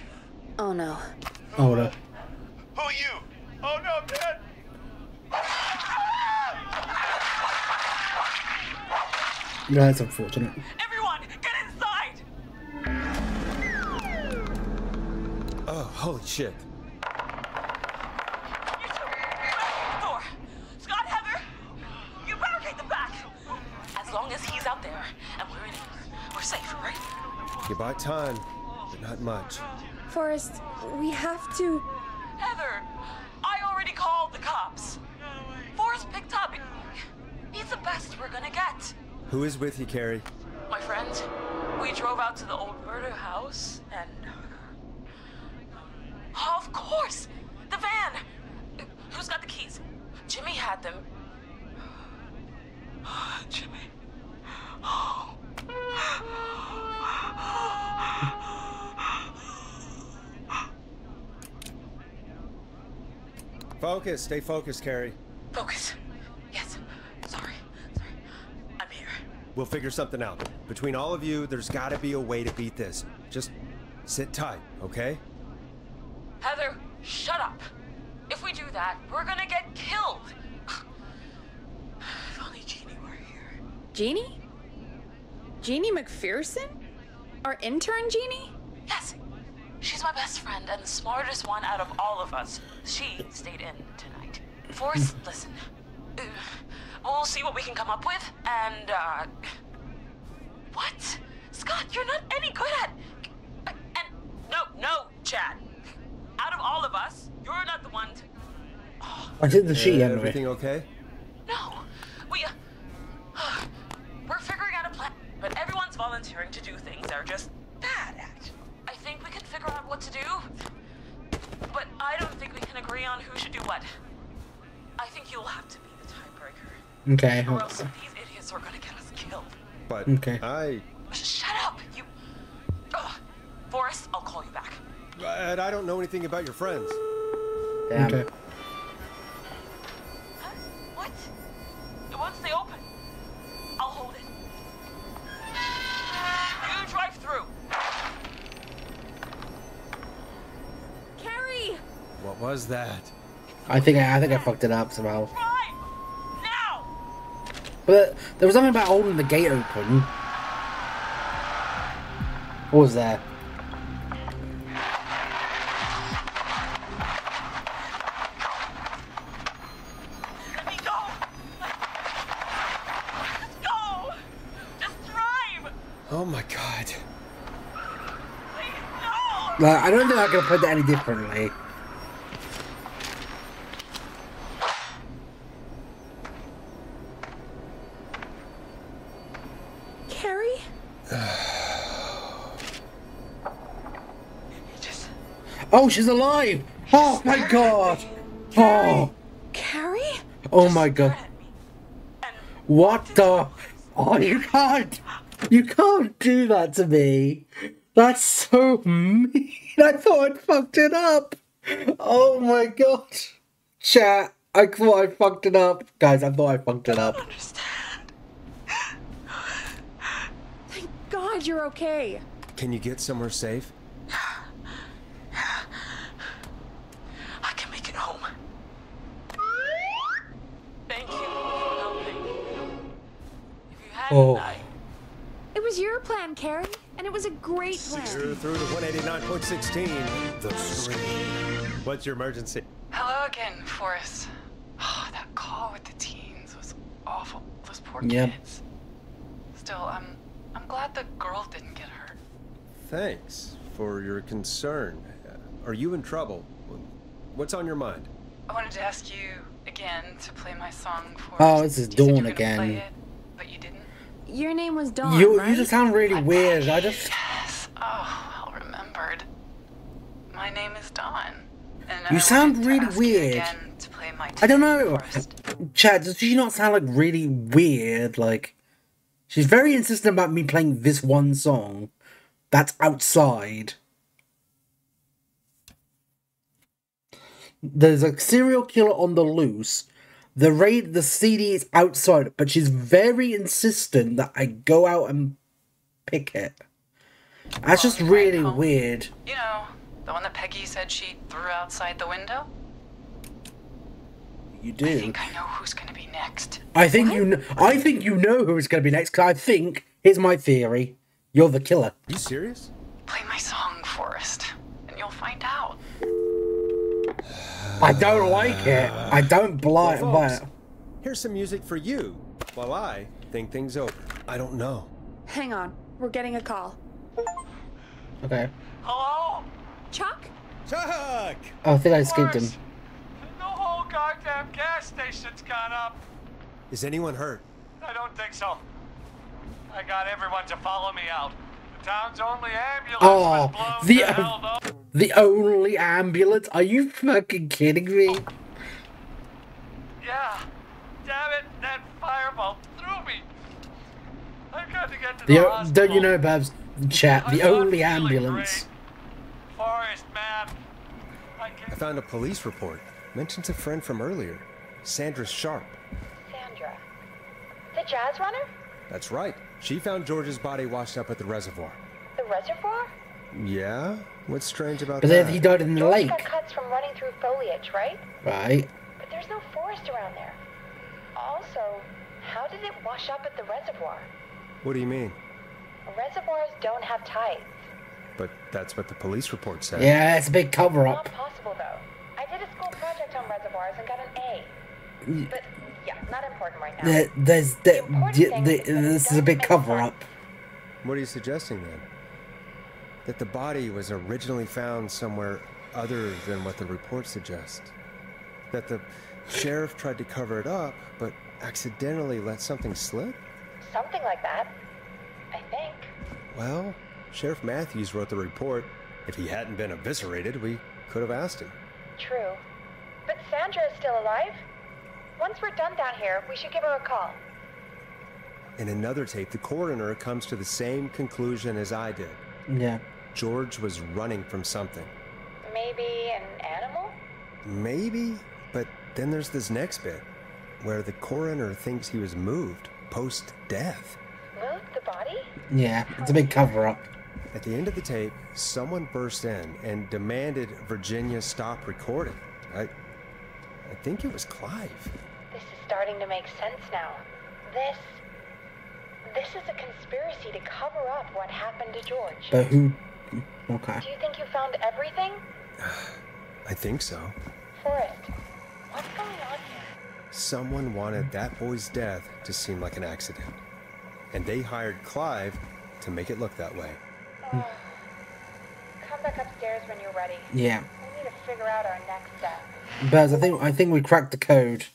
Oh no. Oh no. Who are you? Oh no, man! No, that's unfortunate. Everyone, we're in. We're safe, right? You bought time, but not much. Forrest, we have to. Heather, I already called the cops. Forrest picked up. He's the best we're gonna get. Who is with you, Carrie? My friend, we drove out to the old murder house and. Of course! The van! Who's got the keys? Jimmy had them. Jimmy. Oh. Focus, stay focused, Carrie. Focus. Yes. Sorry. Sorry. I'm here. We'll figure something out. Between all of you, there's gotta be a way to beat this. Just sit tight, okay? Heather, shut up. If we do that, we're gonna get killed. If only Jeannie were here. Jeannie? Jeannie McPherson? Our intern Jeannie? Yes. She's my best friend and the smartest one out of all of us. She stayed in tonight. Forrest, listen. Uh, we'll see what we can come up with, and, uh... What? Scott, you're not any good at... And, no, no, Chad. Out of all of us, you're not the one to... I did the sheet Uh, anyway. Everything okay? No, we, uh... We're figuring out a plan, but everyone's volunteering to do things they're just bad at. I think we can figure out what to do, but I don't think we can agree on who should do what. I think you'll have to be the tiebreaker, Okay. or else these idiots are gonna get us killed. But Okay. I. Shut up, you... Ugh. Forrest, I'll call you back. But I don't know anything about your friends. Damn. Okay. Huh? What? Once they open, I'll hold it. You drive through. Carrie! What was that? I think I, I think I fucked it up somehow. Drive! Now! But there was something about holding the gate open. What was that? Like, I don't think I could have played that any differently. Carrie? Just... Oh, she's alive! Oh my god! Oh, Carrie? oh my god! What the? Oh, you can't! You can't do that to me! That's so mean! I thought I fucked it up! Oh my god! Chat, I thought I fucked it up. Guys, I thought I fucked it up. understand. Thank God you're okay. Can you get somewhere safe? I can make it home. Thank you for helping. If you hadn't, Oh. I... It was your plan, Carrie, and it was a great plan. You're through to 189.16. The screen. What's your emergency? Hello again, Forrest. Oh, that call with the teens was awful. Those poor Yep. kids. Still, I'm I'm glad the girl didn't get hurt. Thanks for your concern. Uh, Are you in trouble? What's on your mind? I wanted to ask you again to play my song for Oh, this is You said you Dawn again. It, but you didn't. Your name was Dawn, You, right? you just sound really weird. I just. Yes. Oh, well remembered. My name is Dawn. And You I sound wanted to really ask you weird. again to play my I don't know. Forrest. Chad, does she not sound like really weird? Like, she's very insistent about me playing this one song. that's outside. There's a serial killer on the loose. The raid, the CD is outside, but she's very insistent that I go out and pick it. That's just really weird. You know, the one that Peggy said she threw outside the window? You do. I think I know who's gonna be next. I think you. Know, I think you know who is going to be next. Cause I think here's my theory: you're the killer. Are You serious? Play my song, Forrest, and you'll find out. I don't like it. I don't blight Well, buy folks, it. Here's some music for you while I think things over. I don't know. Hang on, we're getting a call. Okay. Hello? Chuck? Chuck! Oh, I think I escaped him. Forrest, The whole goddamn gas station's gone up. Is anyone hurt? I don't think so. I got everyone to follow me out. The town's only ambulance Oh, was blown the to hell, the only ambulance? Are you fucking kidding me? Yeah. Damn it, that firebolt threw me. I've got to get to the, The hospital. don't you know, Babs? Chat. The I'm only ambulance. great. Forrest, man. I I found a police report. Mentions a friend from earlier. Sandra Sharp. Sandra. The jazz runner? That's right. She found George's body washed up at the reservoir. The reservoir? Yeah? What's strange about But that? then he died in the George lake, got cuts from running through foliage, right? right? But there's no forest around there. Also, how did it wash up at the reservoir? What do you mean? Reservoirs don't have tides. But that's what the police report said. Yeah, it's a big cover-up. Not possible, though. I did a school project on reservoirs and got an A. But, yeah, not important right now. There, there's the, the, the, this is a big cover up. What are you suggesting then? That the body was originally found somewhere other than what the report suggests? That the sheriff tried to cover it up, but accidentally let something slip? Something like that. I think. Well, Sheriff Matthews wrote the report. If he hadn't been eviscerated, we could have asked him. True. But Sandra is still alive? Once we're done down here, we should give her a call. In another tape, the coroner comes to the same conclusion as I did. Yeah. George was running from something. Maybe an animal? Maybe, but then there's this next bit where the coroner thinks he was moved post death. Moved the body? Yeah, it's a big cover up. At the end of the tape, someone burst in and demanded Virginia stop recording. I I think it was Clive. This is starting to make sense now. This. This is a conspiracy to cover up what happened to George. But who? Okay. Do you think you found everything? I think so. Forrest, what's going on here? Someone wanted that boy's death to seem like an accident. And they hired Clive to make it look that way. Come back upstairs when you're ready. Yeah. We need to figure out our next step. Baz, I think I think we cracked the code.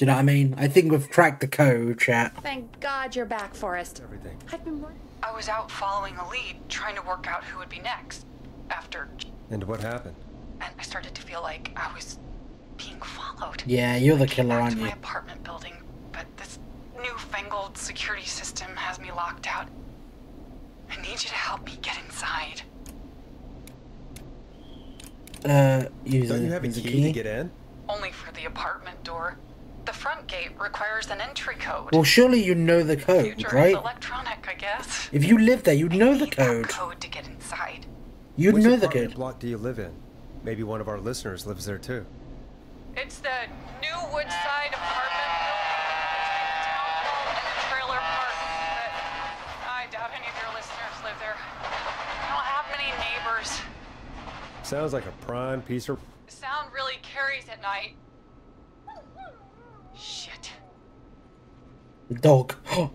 Do you know what I mean? I think we've cracked the code, chat. Thank God you're back, Forrest. Everything. I've been working. I was out following a lead, trying to work out who would be next. After, And what happened? and I started to feel like I was being followed. Yeah, you're the I came killer, back aren't to you? my apartment building, but this newfangled security system has me locked out. I need you to help me get inside. Uh, use Don't a, you have a use key to get in? Only for the apartment door. The front gate requires an entry code. Well, surely you know the code, Future is right? electronic, I guess. If you live there, you'd know the code. code to get inside. You'd Which know the apartment code. block do you live in? Maybe one of our listeners lives there too. It's the new Woodside apartment building between Town Hall and the trailer park. But I doubt any of your listeners live there. I don't have many neighbors. Sounds like a prime piece of. The sound really carries at night. Shit. The dog.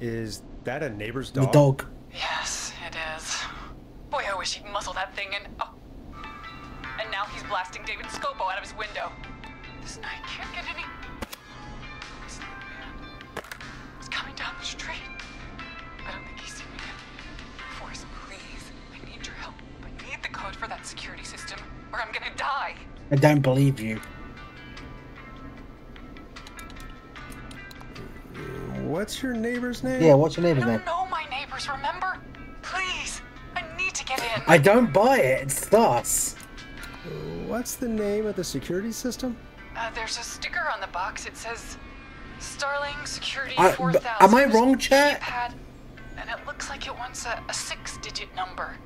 Is that a neighbor's dog? the dog? dog. Yes, it is. Boy, I wish he'd muzzle that thing and. Oh. And now he's blasting David Scopo out of his window. This night can't get any. This man is coming down the street. I don't think he's seen me yet. Forrest, please. I need your help. I need the code for that security system, or I'm gonna die. I don't believe you. what's your neighbor's name? Yeah, what's your I neighbor's don't name? know my neighbors, remember? Please, I need to get in. I don't buy it. It's thus. What's the name of the security system? Uh, there's a sticker on the box. It says Starling Security I- 4000. am I wrong, a chat? keypad, and it looks like it wants a, a six-digit number.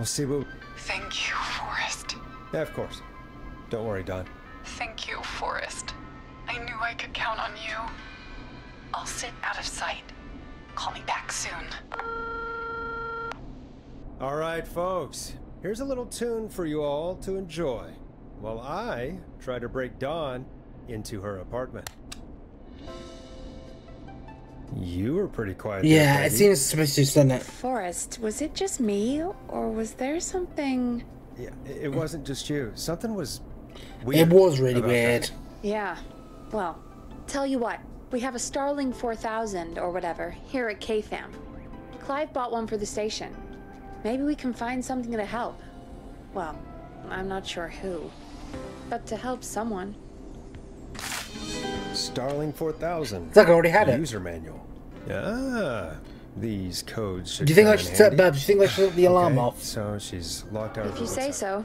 We'll see what. Thank you, Forrest. Yeah, of course. Don't worry, Don. Thank you, Forrest. I knew I could count on you. I'll sit out of sight. Call me back soon. All right, folks. Here's a little tune for you all to enjoy while I try to break Dawn into her apartment. You were pretty quiet. there, Yeah, it Peggy. seems suspicious, doesn't it? Forrest, was it just me, or was there something? Yeah, it it wasn't just you. Something was It was really about weird. that. Yeah. Well, tell you what, we have a Starling 4000 or whatever here at KFAM. Clive bought one for the station. Maybe we can find something to help. Well, I'm not sure who, but to help someone. Starling 4000. It's like I already had The it. User manual. Ah, these codes Do you think I should in set. Babs? Do you think I should set the alarm Okay, off? So she's locked out If you say so.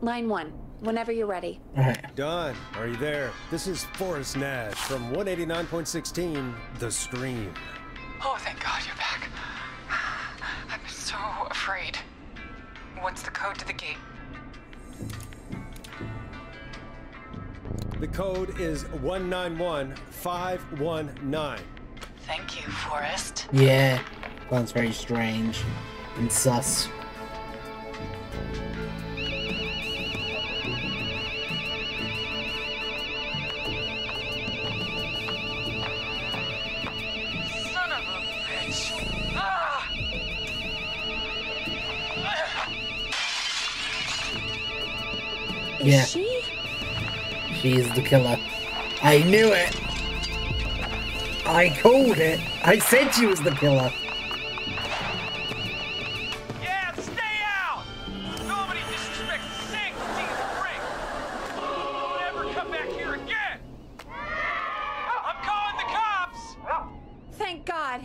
Line one, whenever you're ready. Alright. Don, are you there? This is Forrest Nash from 189.16 The Stream. Oh, thank God you're back. I'm so afraid. What's the code to the gate? The code is 191519. Thank you, Forrest. Yeah. Sounds very strange and sus. Son of a bitch. Ah! Yeah. she? She's the killer. I knew it. I called it. I said she was the killer. Yeah, stay out! Nobody disrespects the sanctity of the ring! Don't ever come back here again! Oh, I'm calling the cops! Thank God.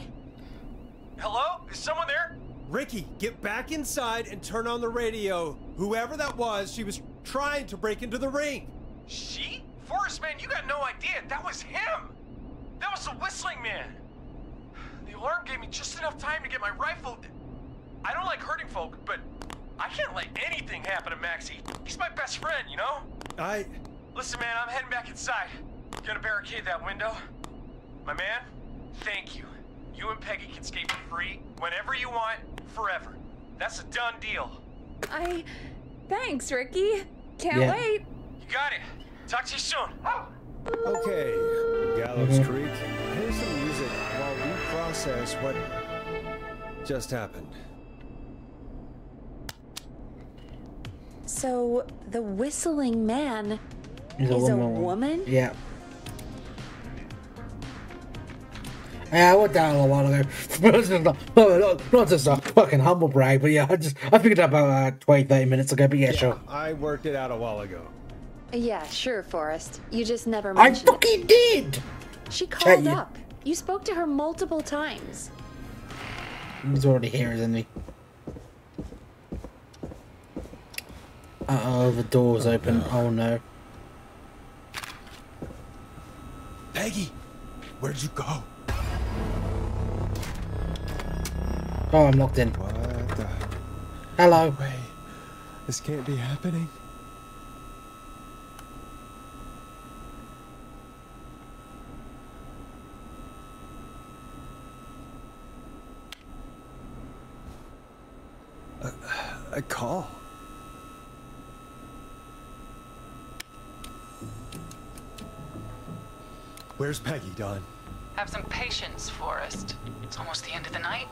Hello? Is someone there? Ricky, get back inside and turn on the radio. Whoever that was, she was trying to break into the ring. She? Forrest, man, you got no idea. That was him! That was the whistling man! The alarm gave me just enough time to get my rifle. I don't like hurting folk, but I can't let anything happen to Maxie. He's my best friend, you know? I. Listen, man, I'm heading back inside. Gonna barricade that window. My man, thank you. You and Peggy can skate for free whenever you want, forever. That's a done deal. I. Thanks, Ricky. Can't Yeah. wait. You got it. Talk to you soon. Okay, Gallows Mhm. Creek. Here's some music while we process what just happened. So, the whistling man He's is a woman? Yeah. Yeah, I went down a while ago. not, not, not just a fucking humble brag, but yeah, I just I figured out about uh, 20, 30 minutes ago. But yeah, sure. I worked it out a while ago. Yeah, sure, Forrest. You just never I mentioned it. fucking did. She called you. up. You spoke to her multiple times. He's already here, isn't he? Uh oh, the door's open. Oh no. Peggy, where'd you go? Oh, I'm locked in. What the? Hello. Wait, this can't be happening. A, a call. Where's Peggy, Don? Have some patience, Forrest. It's almost the end of the night.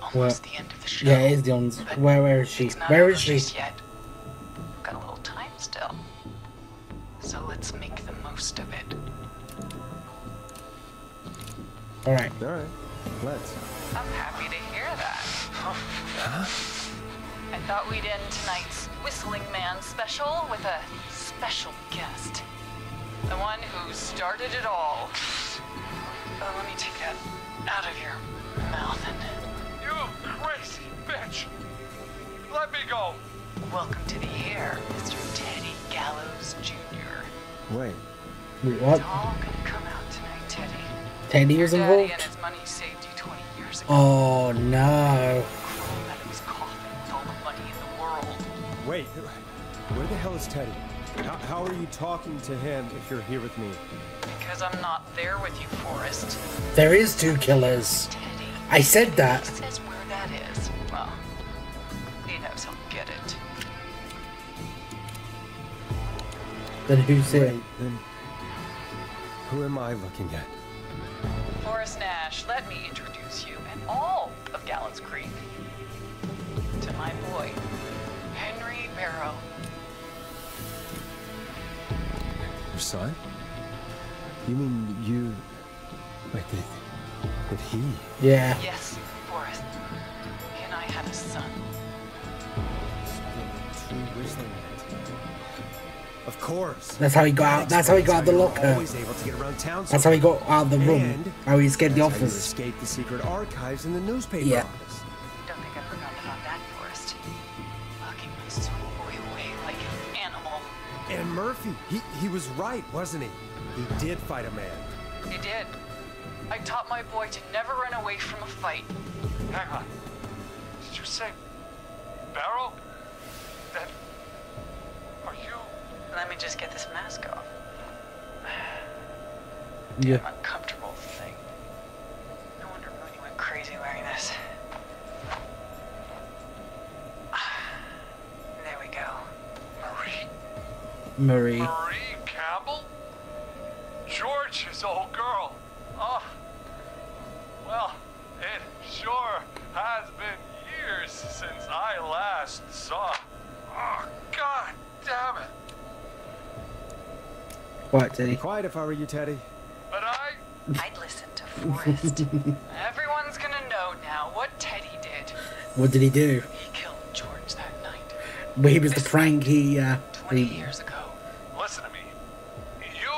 Well, Almost the end of the show. yeah, it is the ons. Where, where is she? It's not Where she? just yet. We've got a little time still. So let's make the most of it. All right. All right, let's. I'm happy to hear that. I thought we'd end tonight's Whistling Man special with a special guest. The one who started it all. Oh, let me take that out of your mouth and You crazy bitch! Let me go! welcome to the air, Mr. Teddy Gallows Jr. Wait, Wait, what? It's all gonna come out tonight, Teddy. Teddy was Your daddy and involved? his money saved you 20 years ago. Oh no. Wait. Where the hell is Teddy? How, how are you talking to him if you're here with me? Because I'm not there with you, Forrest. There is two killers. Teddy. I said that. He that. says where that is. Well, he knows he'll get it. Then who's it? Wait, then who am I looking at? Forrest Nash, let me introduce you and all of Gallows Creek Your son? You mean you? Wait, did, did he? Yeah. Yes, Forrest. He and I had a son. Of course. That's how he got out. That's how he got out the you locker. Always able to get around town. so That's how he got out of the room. How he escaped the That's how you office. escaped the secret archives in the newspaper Yeah. office. Murphy, he, he was right, wasn't he? He did fight a man. He did. I taught my boy to never run away from a fight. Hang on. Did you say Barrow? Then are you Let me just get this mask off. Yeah. Uncomfortable thing. No wonder Mooney went crazy wearing this. Ah. Marie. Marie Campbell? George's old girl. Oh. Well, it sure has been years since I last saw. Oh, god damn it. What, Teddy? Quiet if I were you, Teddy. But I I'd listen to Forrest. Everyone's gonna know now what Teddy did. What did he do? He killed George that night. Well, he was the prank. He, uh, 20 he, years ago. listen to me. You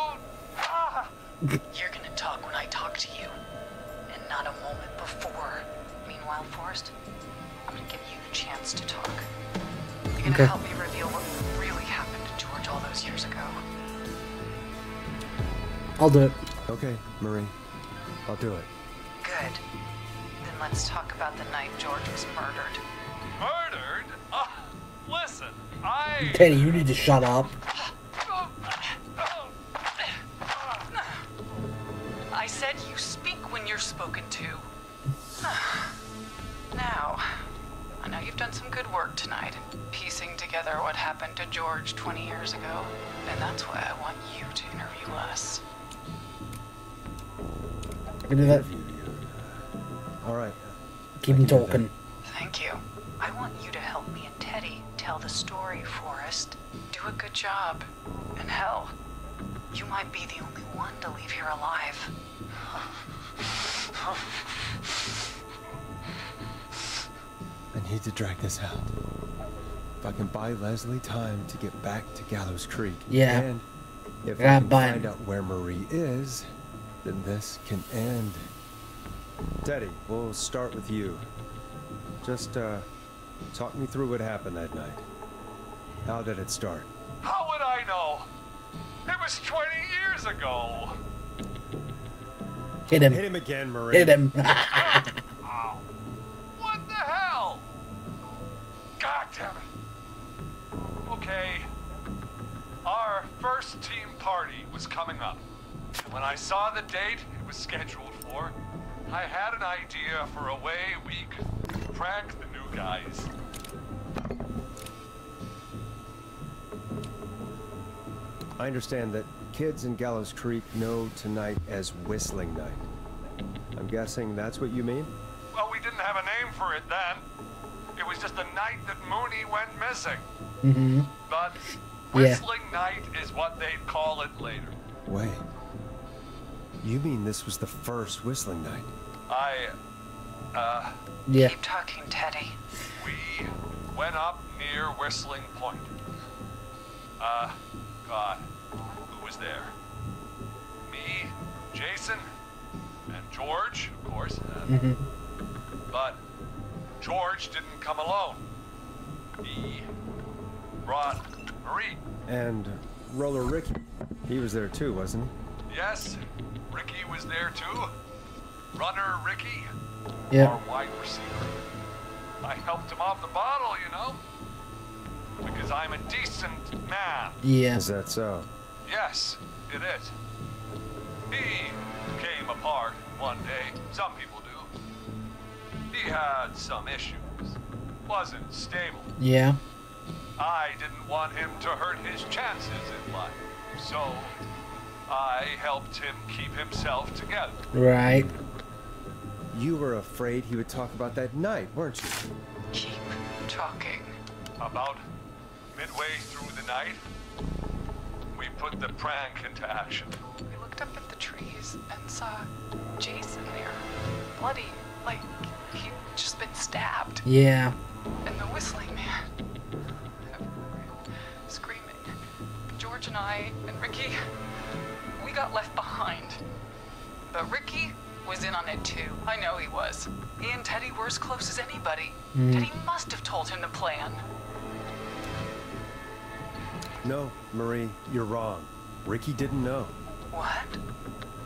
ah, You're gonna talk when I talk to you, and not a moment before. Meanwhile, Forrest, I'm gonna give you the chance to talk. You're gonna Okay. help me reveal what really happened to George all those years ago. I'll do it. Okay, Marie. I'll do it. Good. Then let's talk about the night George was murdered. murdered? Ah, listen, I Teddy, you need to shut up. Said you speak when you're spoken to. now, I know you've done some good work tonight piecing together what happened to George 20 years ago, and that's why I want you to interview us. Can do that. All right. Keep him talking. Thank you. I want you to help me and Teddy tell the story, Forrest. Do a good job. And hell, you might be the only one to leave here alive. I need to drag this out. If I can buy Leslie time to get back to Gallows Creek. Yeah. And if Yeah, I can buy find out where Marie is, then this can end. Teddy, we'll start with you. Just, uh, talk me through what happened that night. How did it start? How would I know? It was 20 years ago. Hit him. Hit him again, Marie. Hit him. Ow. What the hell? God damn it. Okay. Our first team party was coming up. And when I saw the date it was scheduled for, I had an idea for a way we could prank the new guys. I understand that kids in Gallows Creek know tonight as Whistling Night. I'm guessing that's what you mean? Well, we didn't have a name for it then. It was just the night that Mooney went missing. mm-hmm. But Yeah. Whistling Night is what they'd call it later. Wait. You mean this was the first Whistling Night? I, uh, Yeah. Keep talking, Teddy. we went up near Whistling Point. Uh, God, who was there? Me, Jason, and George, of course. Uh. But George didn't come alone. He brought Marie. And Roller Ricky, he was there too, wasn't he? Yes, Ricky was there too. Runner Ricky, Yeah. our wide receiver. I helped him off the bottle, you know, because I'm a decent man. he? Yeah. Is that so? Yes, it is. He came apart one day. Some people do. He had some issues. Wasn't stable. Yeah. I didn't want him to hurt his chances in life. So I helped him keep himself together. Right. You were afraid he would talk about that night, weren't you? Keep talking. About midway through the night, we put the prank into action. We looked up at the trees and saw Jason there, bloody, like he'd just been stabbed. Yeah. And the whistling man, screaming. George and I and Ricky, we got left behind. But Ricky was in on it too. I know he was. He and Teddy were as close as anybody. Mm. Teddy must have told him the plan. No, Marie, you're wrong. Ricky didn't know. What?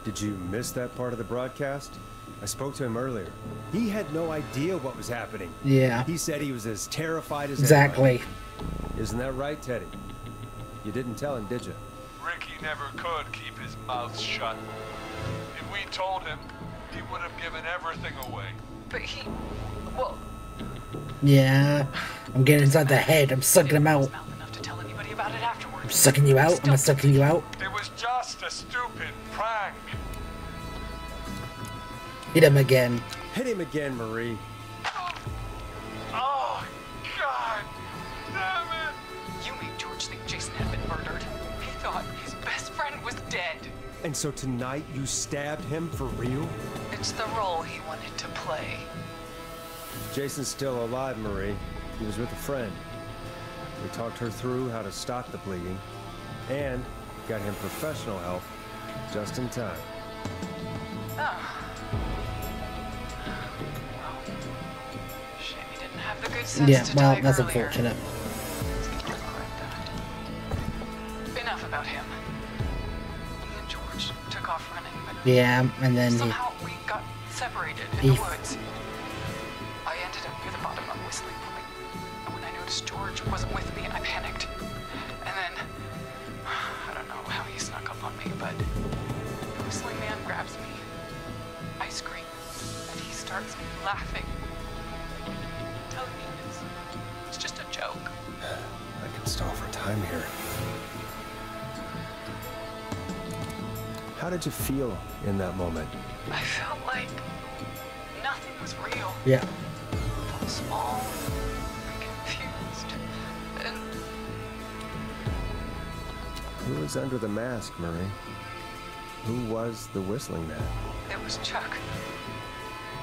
Did you miss that part of the broadcast? I spoke to him earlier. He had no idea what was happening. Yeah. He said he was as terrified as Exactly. anybody. Isn't that right, Teddy? You didn't tell him, did you? Ricky never could keep his mouth shut. If we told him, he would have given everything away. But he, well, Yeah. I'm getting inside the head. I'm sucking him out. I'm sucking you out. I'm I sucking you out? It was just a stupid prank. Hit him again. Hit him again, Marie. Oh, oh, God damn it! You made George think Jason had been murdered. He thought his best friend was dead. And so tonight you stabbed him for real? It's the role he wanted to play. Jason's still alive, Marie. He was with a friend. We talked her through how to stop the bleeding and got him professional help just in time. Oh. Well, shame he didn't have the good Yeah, well, that's earlier. unfortunate. Enough about him. Me and George took off running, but Yeah, and then he, somehow we got separated in He- the woods. I ended up near the bottom of Whistling Point, and when I noticed George wasn't with How did you feel in that moment? I felt like nothing was real. yeah. I felt small and confused. And Who was under the mask, Marie? Who was the whistling man? it was Chuck.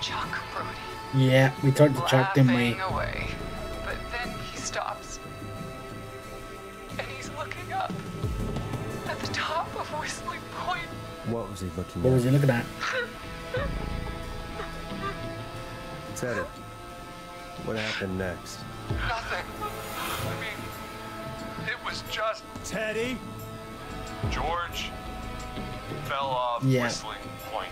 Chuck Brody. Yeah, we talked to Chuck, didn't we? laughing away. Was he looking What was he looking at? Teddy. What happened next? Nothing. I mean, it was just Teddy? George fell off Yeah. Whistling Point.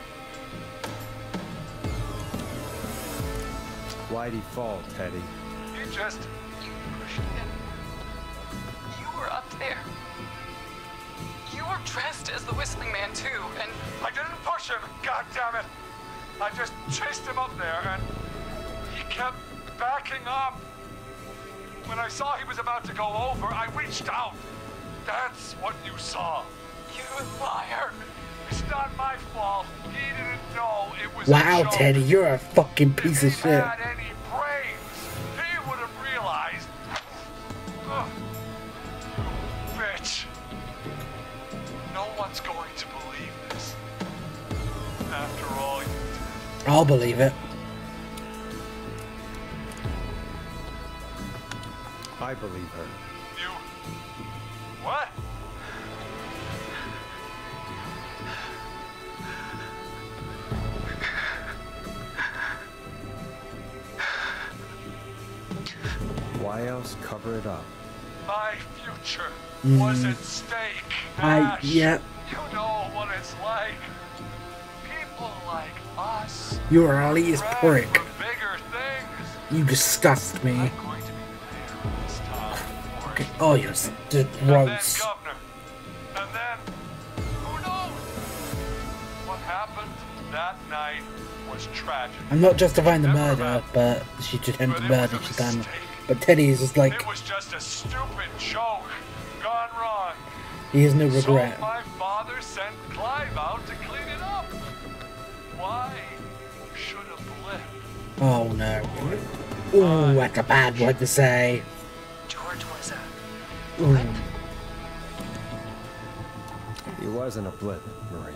Why'd he fall, Teddy? You just You pushed him. You were up there. Dressed as the Whistling Man, too, and I didn't push him. God damn it! I just chased him up there, and he kept backing up. When I saw he was about to go over, I reached out. That's what you saw. you liar. It's not my fault. He didn't know it was Wow. Teddy, you're a fucking piece of If he shit. I'll believe it. I believe her. You. What? Why else cover it up? My future Mm. was at stake. I Ash. yeah. You know what it's like. People like us. You are a least prick. You disgust me. Okay. Oh, you're gross. I'm not justifying the murder, but she end the murder she done. But Teddy is just like It was just a stupid joke gone wrong. he has no regret. So my father sent Clive out to Oh no. Ooh, that's a bad word to say. George was a Ooh. He wasn't a blip, Marie.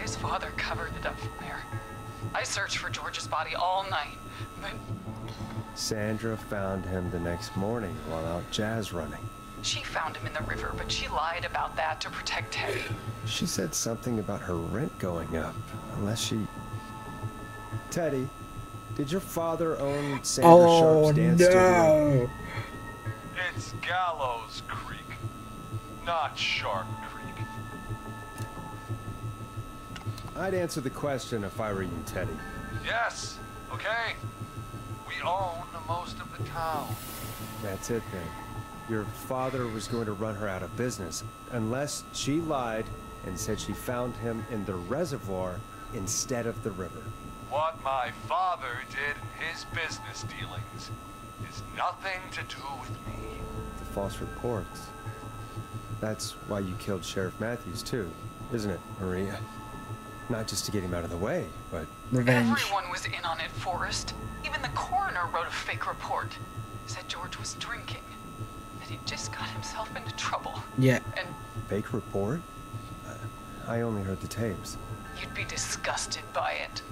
His father covered it up from there. I searched for George's body all night, but Sandra found him the next morning while out jazz running. She found him in the river, but she lied about that to protect Teddy. She said something about her rent going up, unless she. Teddy, did your father own Sandra Oh Sharp's dance studio? no. It's Gallows Creek, not Shark Creek. I'd answer the question if I were you, Teddy. Yes, okay. We own most of the town. That's it then. Your father was going to run her out of business unless she lied and said she found him in the reservoir instead of the river. What my father did in his business dealings is nothing to do with me. The false reports. That's why you killed Sheriff Matthews too, isn't it, Maria? Not just to get him out of the way, but Revenge. Everyone was in on it, Forrest. Even the coroner wrote a fake report. Said George was drinking. That he just got himself into trouble. Yeah. And fake report? I only heard the tapes. you'd be disgusted by it.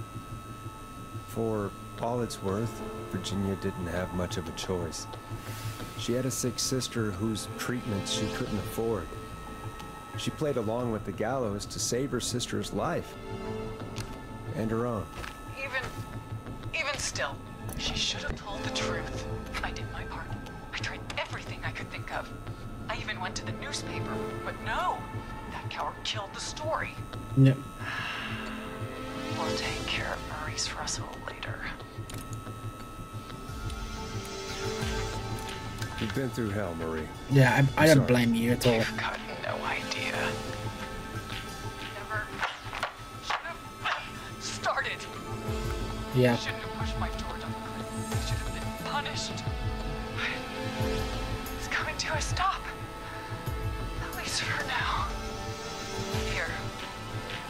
For all it's worth, Virginia didn't have much of a choice. She had a sick sister whose treatments she couldn't afford. She played along with the gallows to save her sister's life. And her own. Even, even still, she should have told the truth. I did my part. I I could think of. I even went to the newspaper, but no, that coward killed the story. Yep. We'll take care of Maurice Russell later. You've been through hell, Marie. Yeah, I, I don't Sorry. blame you at all. You've got no idea. Never should have started. Yeah. Shouldn't to a stop. At least for now. Here,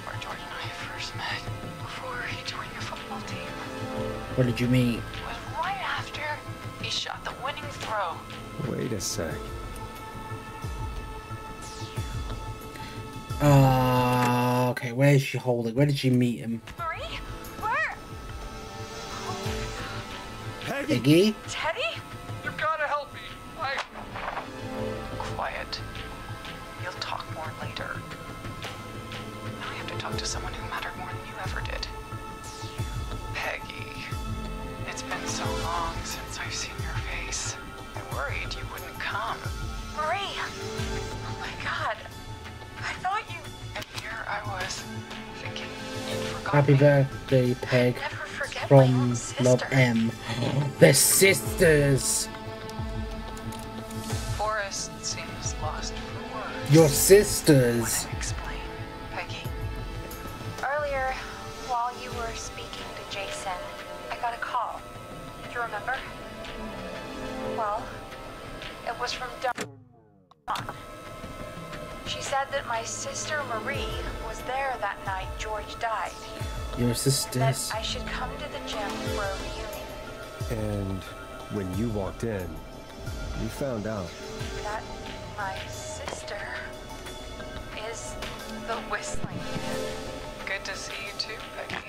where George and I first met, before he joined your football team, What did you mean? was right after he shot the winning throw. Wait a sec. Uh, okay, where is she holding? Where did she meet him? Marie? Where? Peggy! Iggy? Teddy? Happy birthday, Peg. Never forget my From Love. M. They're sisters! Forrest seems lost for words. Your sisters! Your That. I should come to the gym for a reunion. And when you walked in, you found out. That my sister is the whistling man. Good to see you too, Peggy.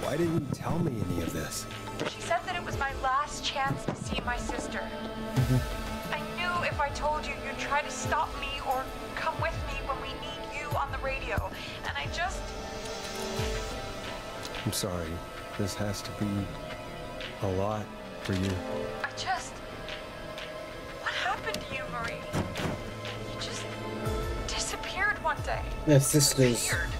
Why didn't you tell me any of this? She said that it was was my last chance to see my sister. Mm-hmm. I knew if I told you, you'd try to stop me sorry. This has to be a lot for you. I just. What happened to you, Marie? You just disappeared one day. They're sisters. Weird.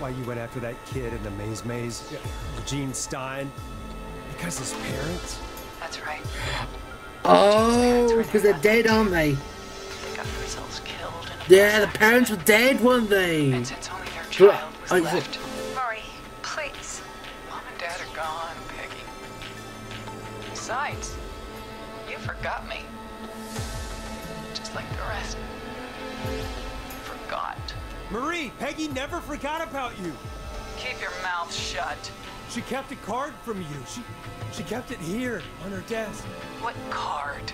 Why you went after that kid in the maze maze? Gene Stein? Because his parents? That's right. Oh, because they're dead, aren't they? They got themselves killed in a Yeah, the parents were dead, weren't they? And since only their child was oh, I- left, forgot about you. Keep your mouth shut. She kept a card from you. She she kept it here on her desk. What card?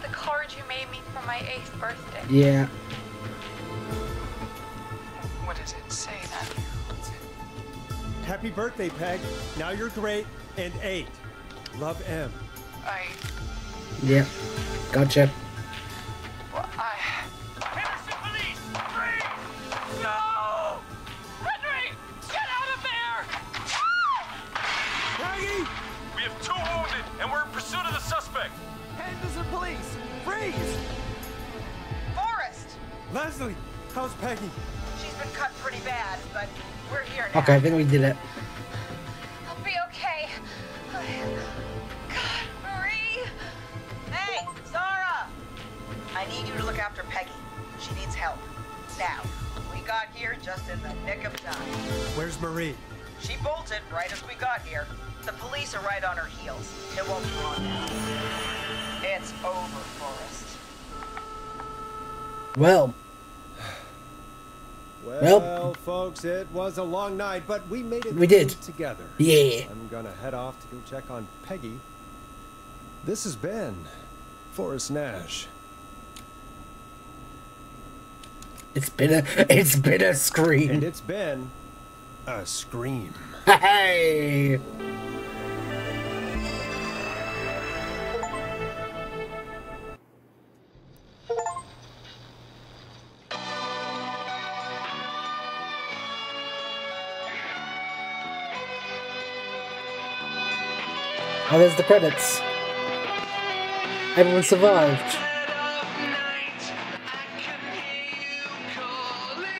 The card you made me for my eighth birthday. Yeah. What does it say then? Happy birthday, Peg. Now you're great and eight. Love M. I. Yeah. Gotcha. Police! Forrest! Leslie, how's Peggy? She's been cut pretty bad, but we're here now. Okay, I think we did it. I'll be okay. God, Marie. Hey, Zara! I need you to look after Peggy. She needs help. Now, we got here just in the nick of time. Where's Marie? She bolted right as we got here. The police are right on her heels. It won't be long now. It's over, Forrest. Well, Well, Well- folks, it was a long night, but we made it We did. together. Yeah. I'm gonna head off to go check on Peggy. This has been Forrest Nash. it's been a it's been a scream. And it's been a scream. Hey. Oh, there's the credits. Everyone survived.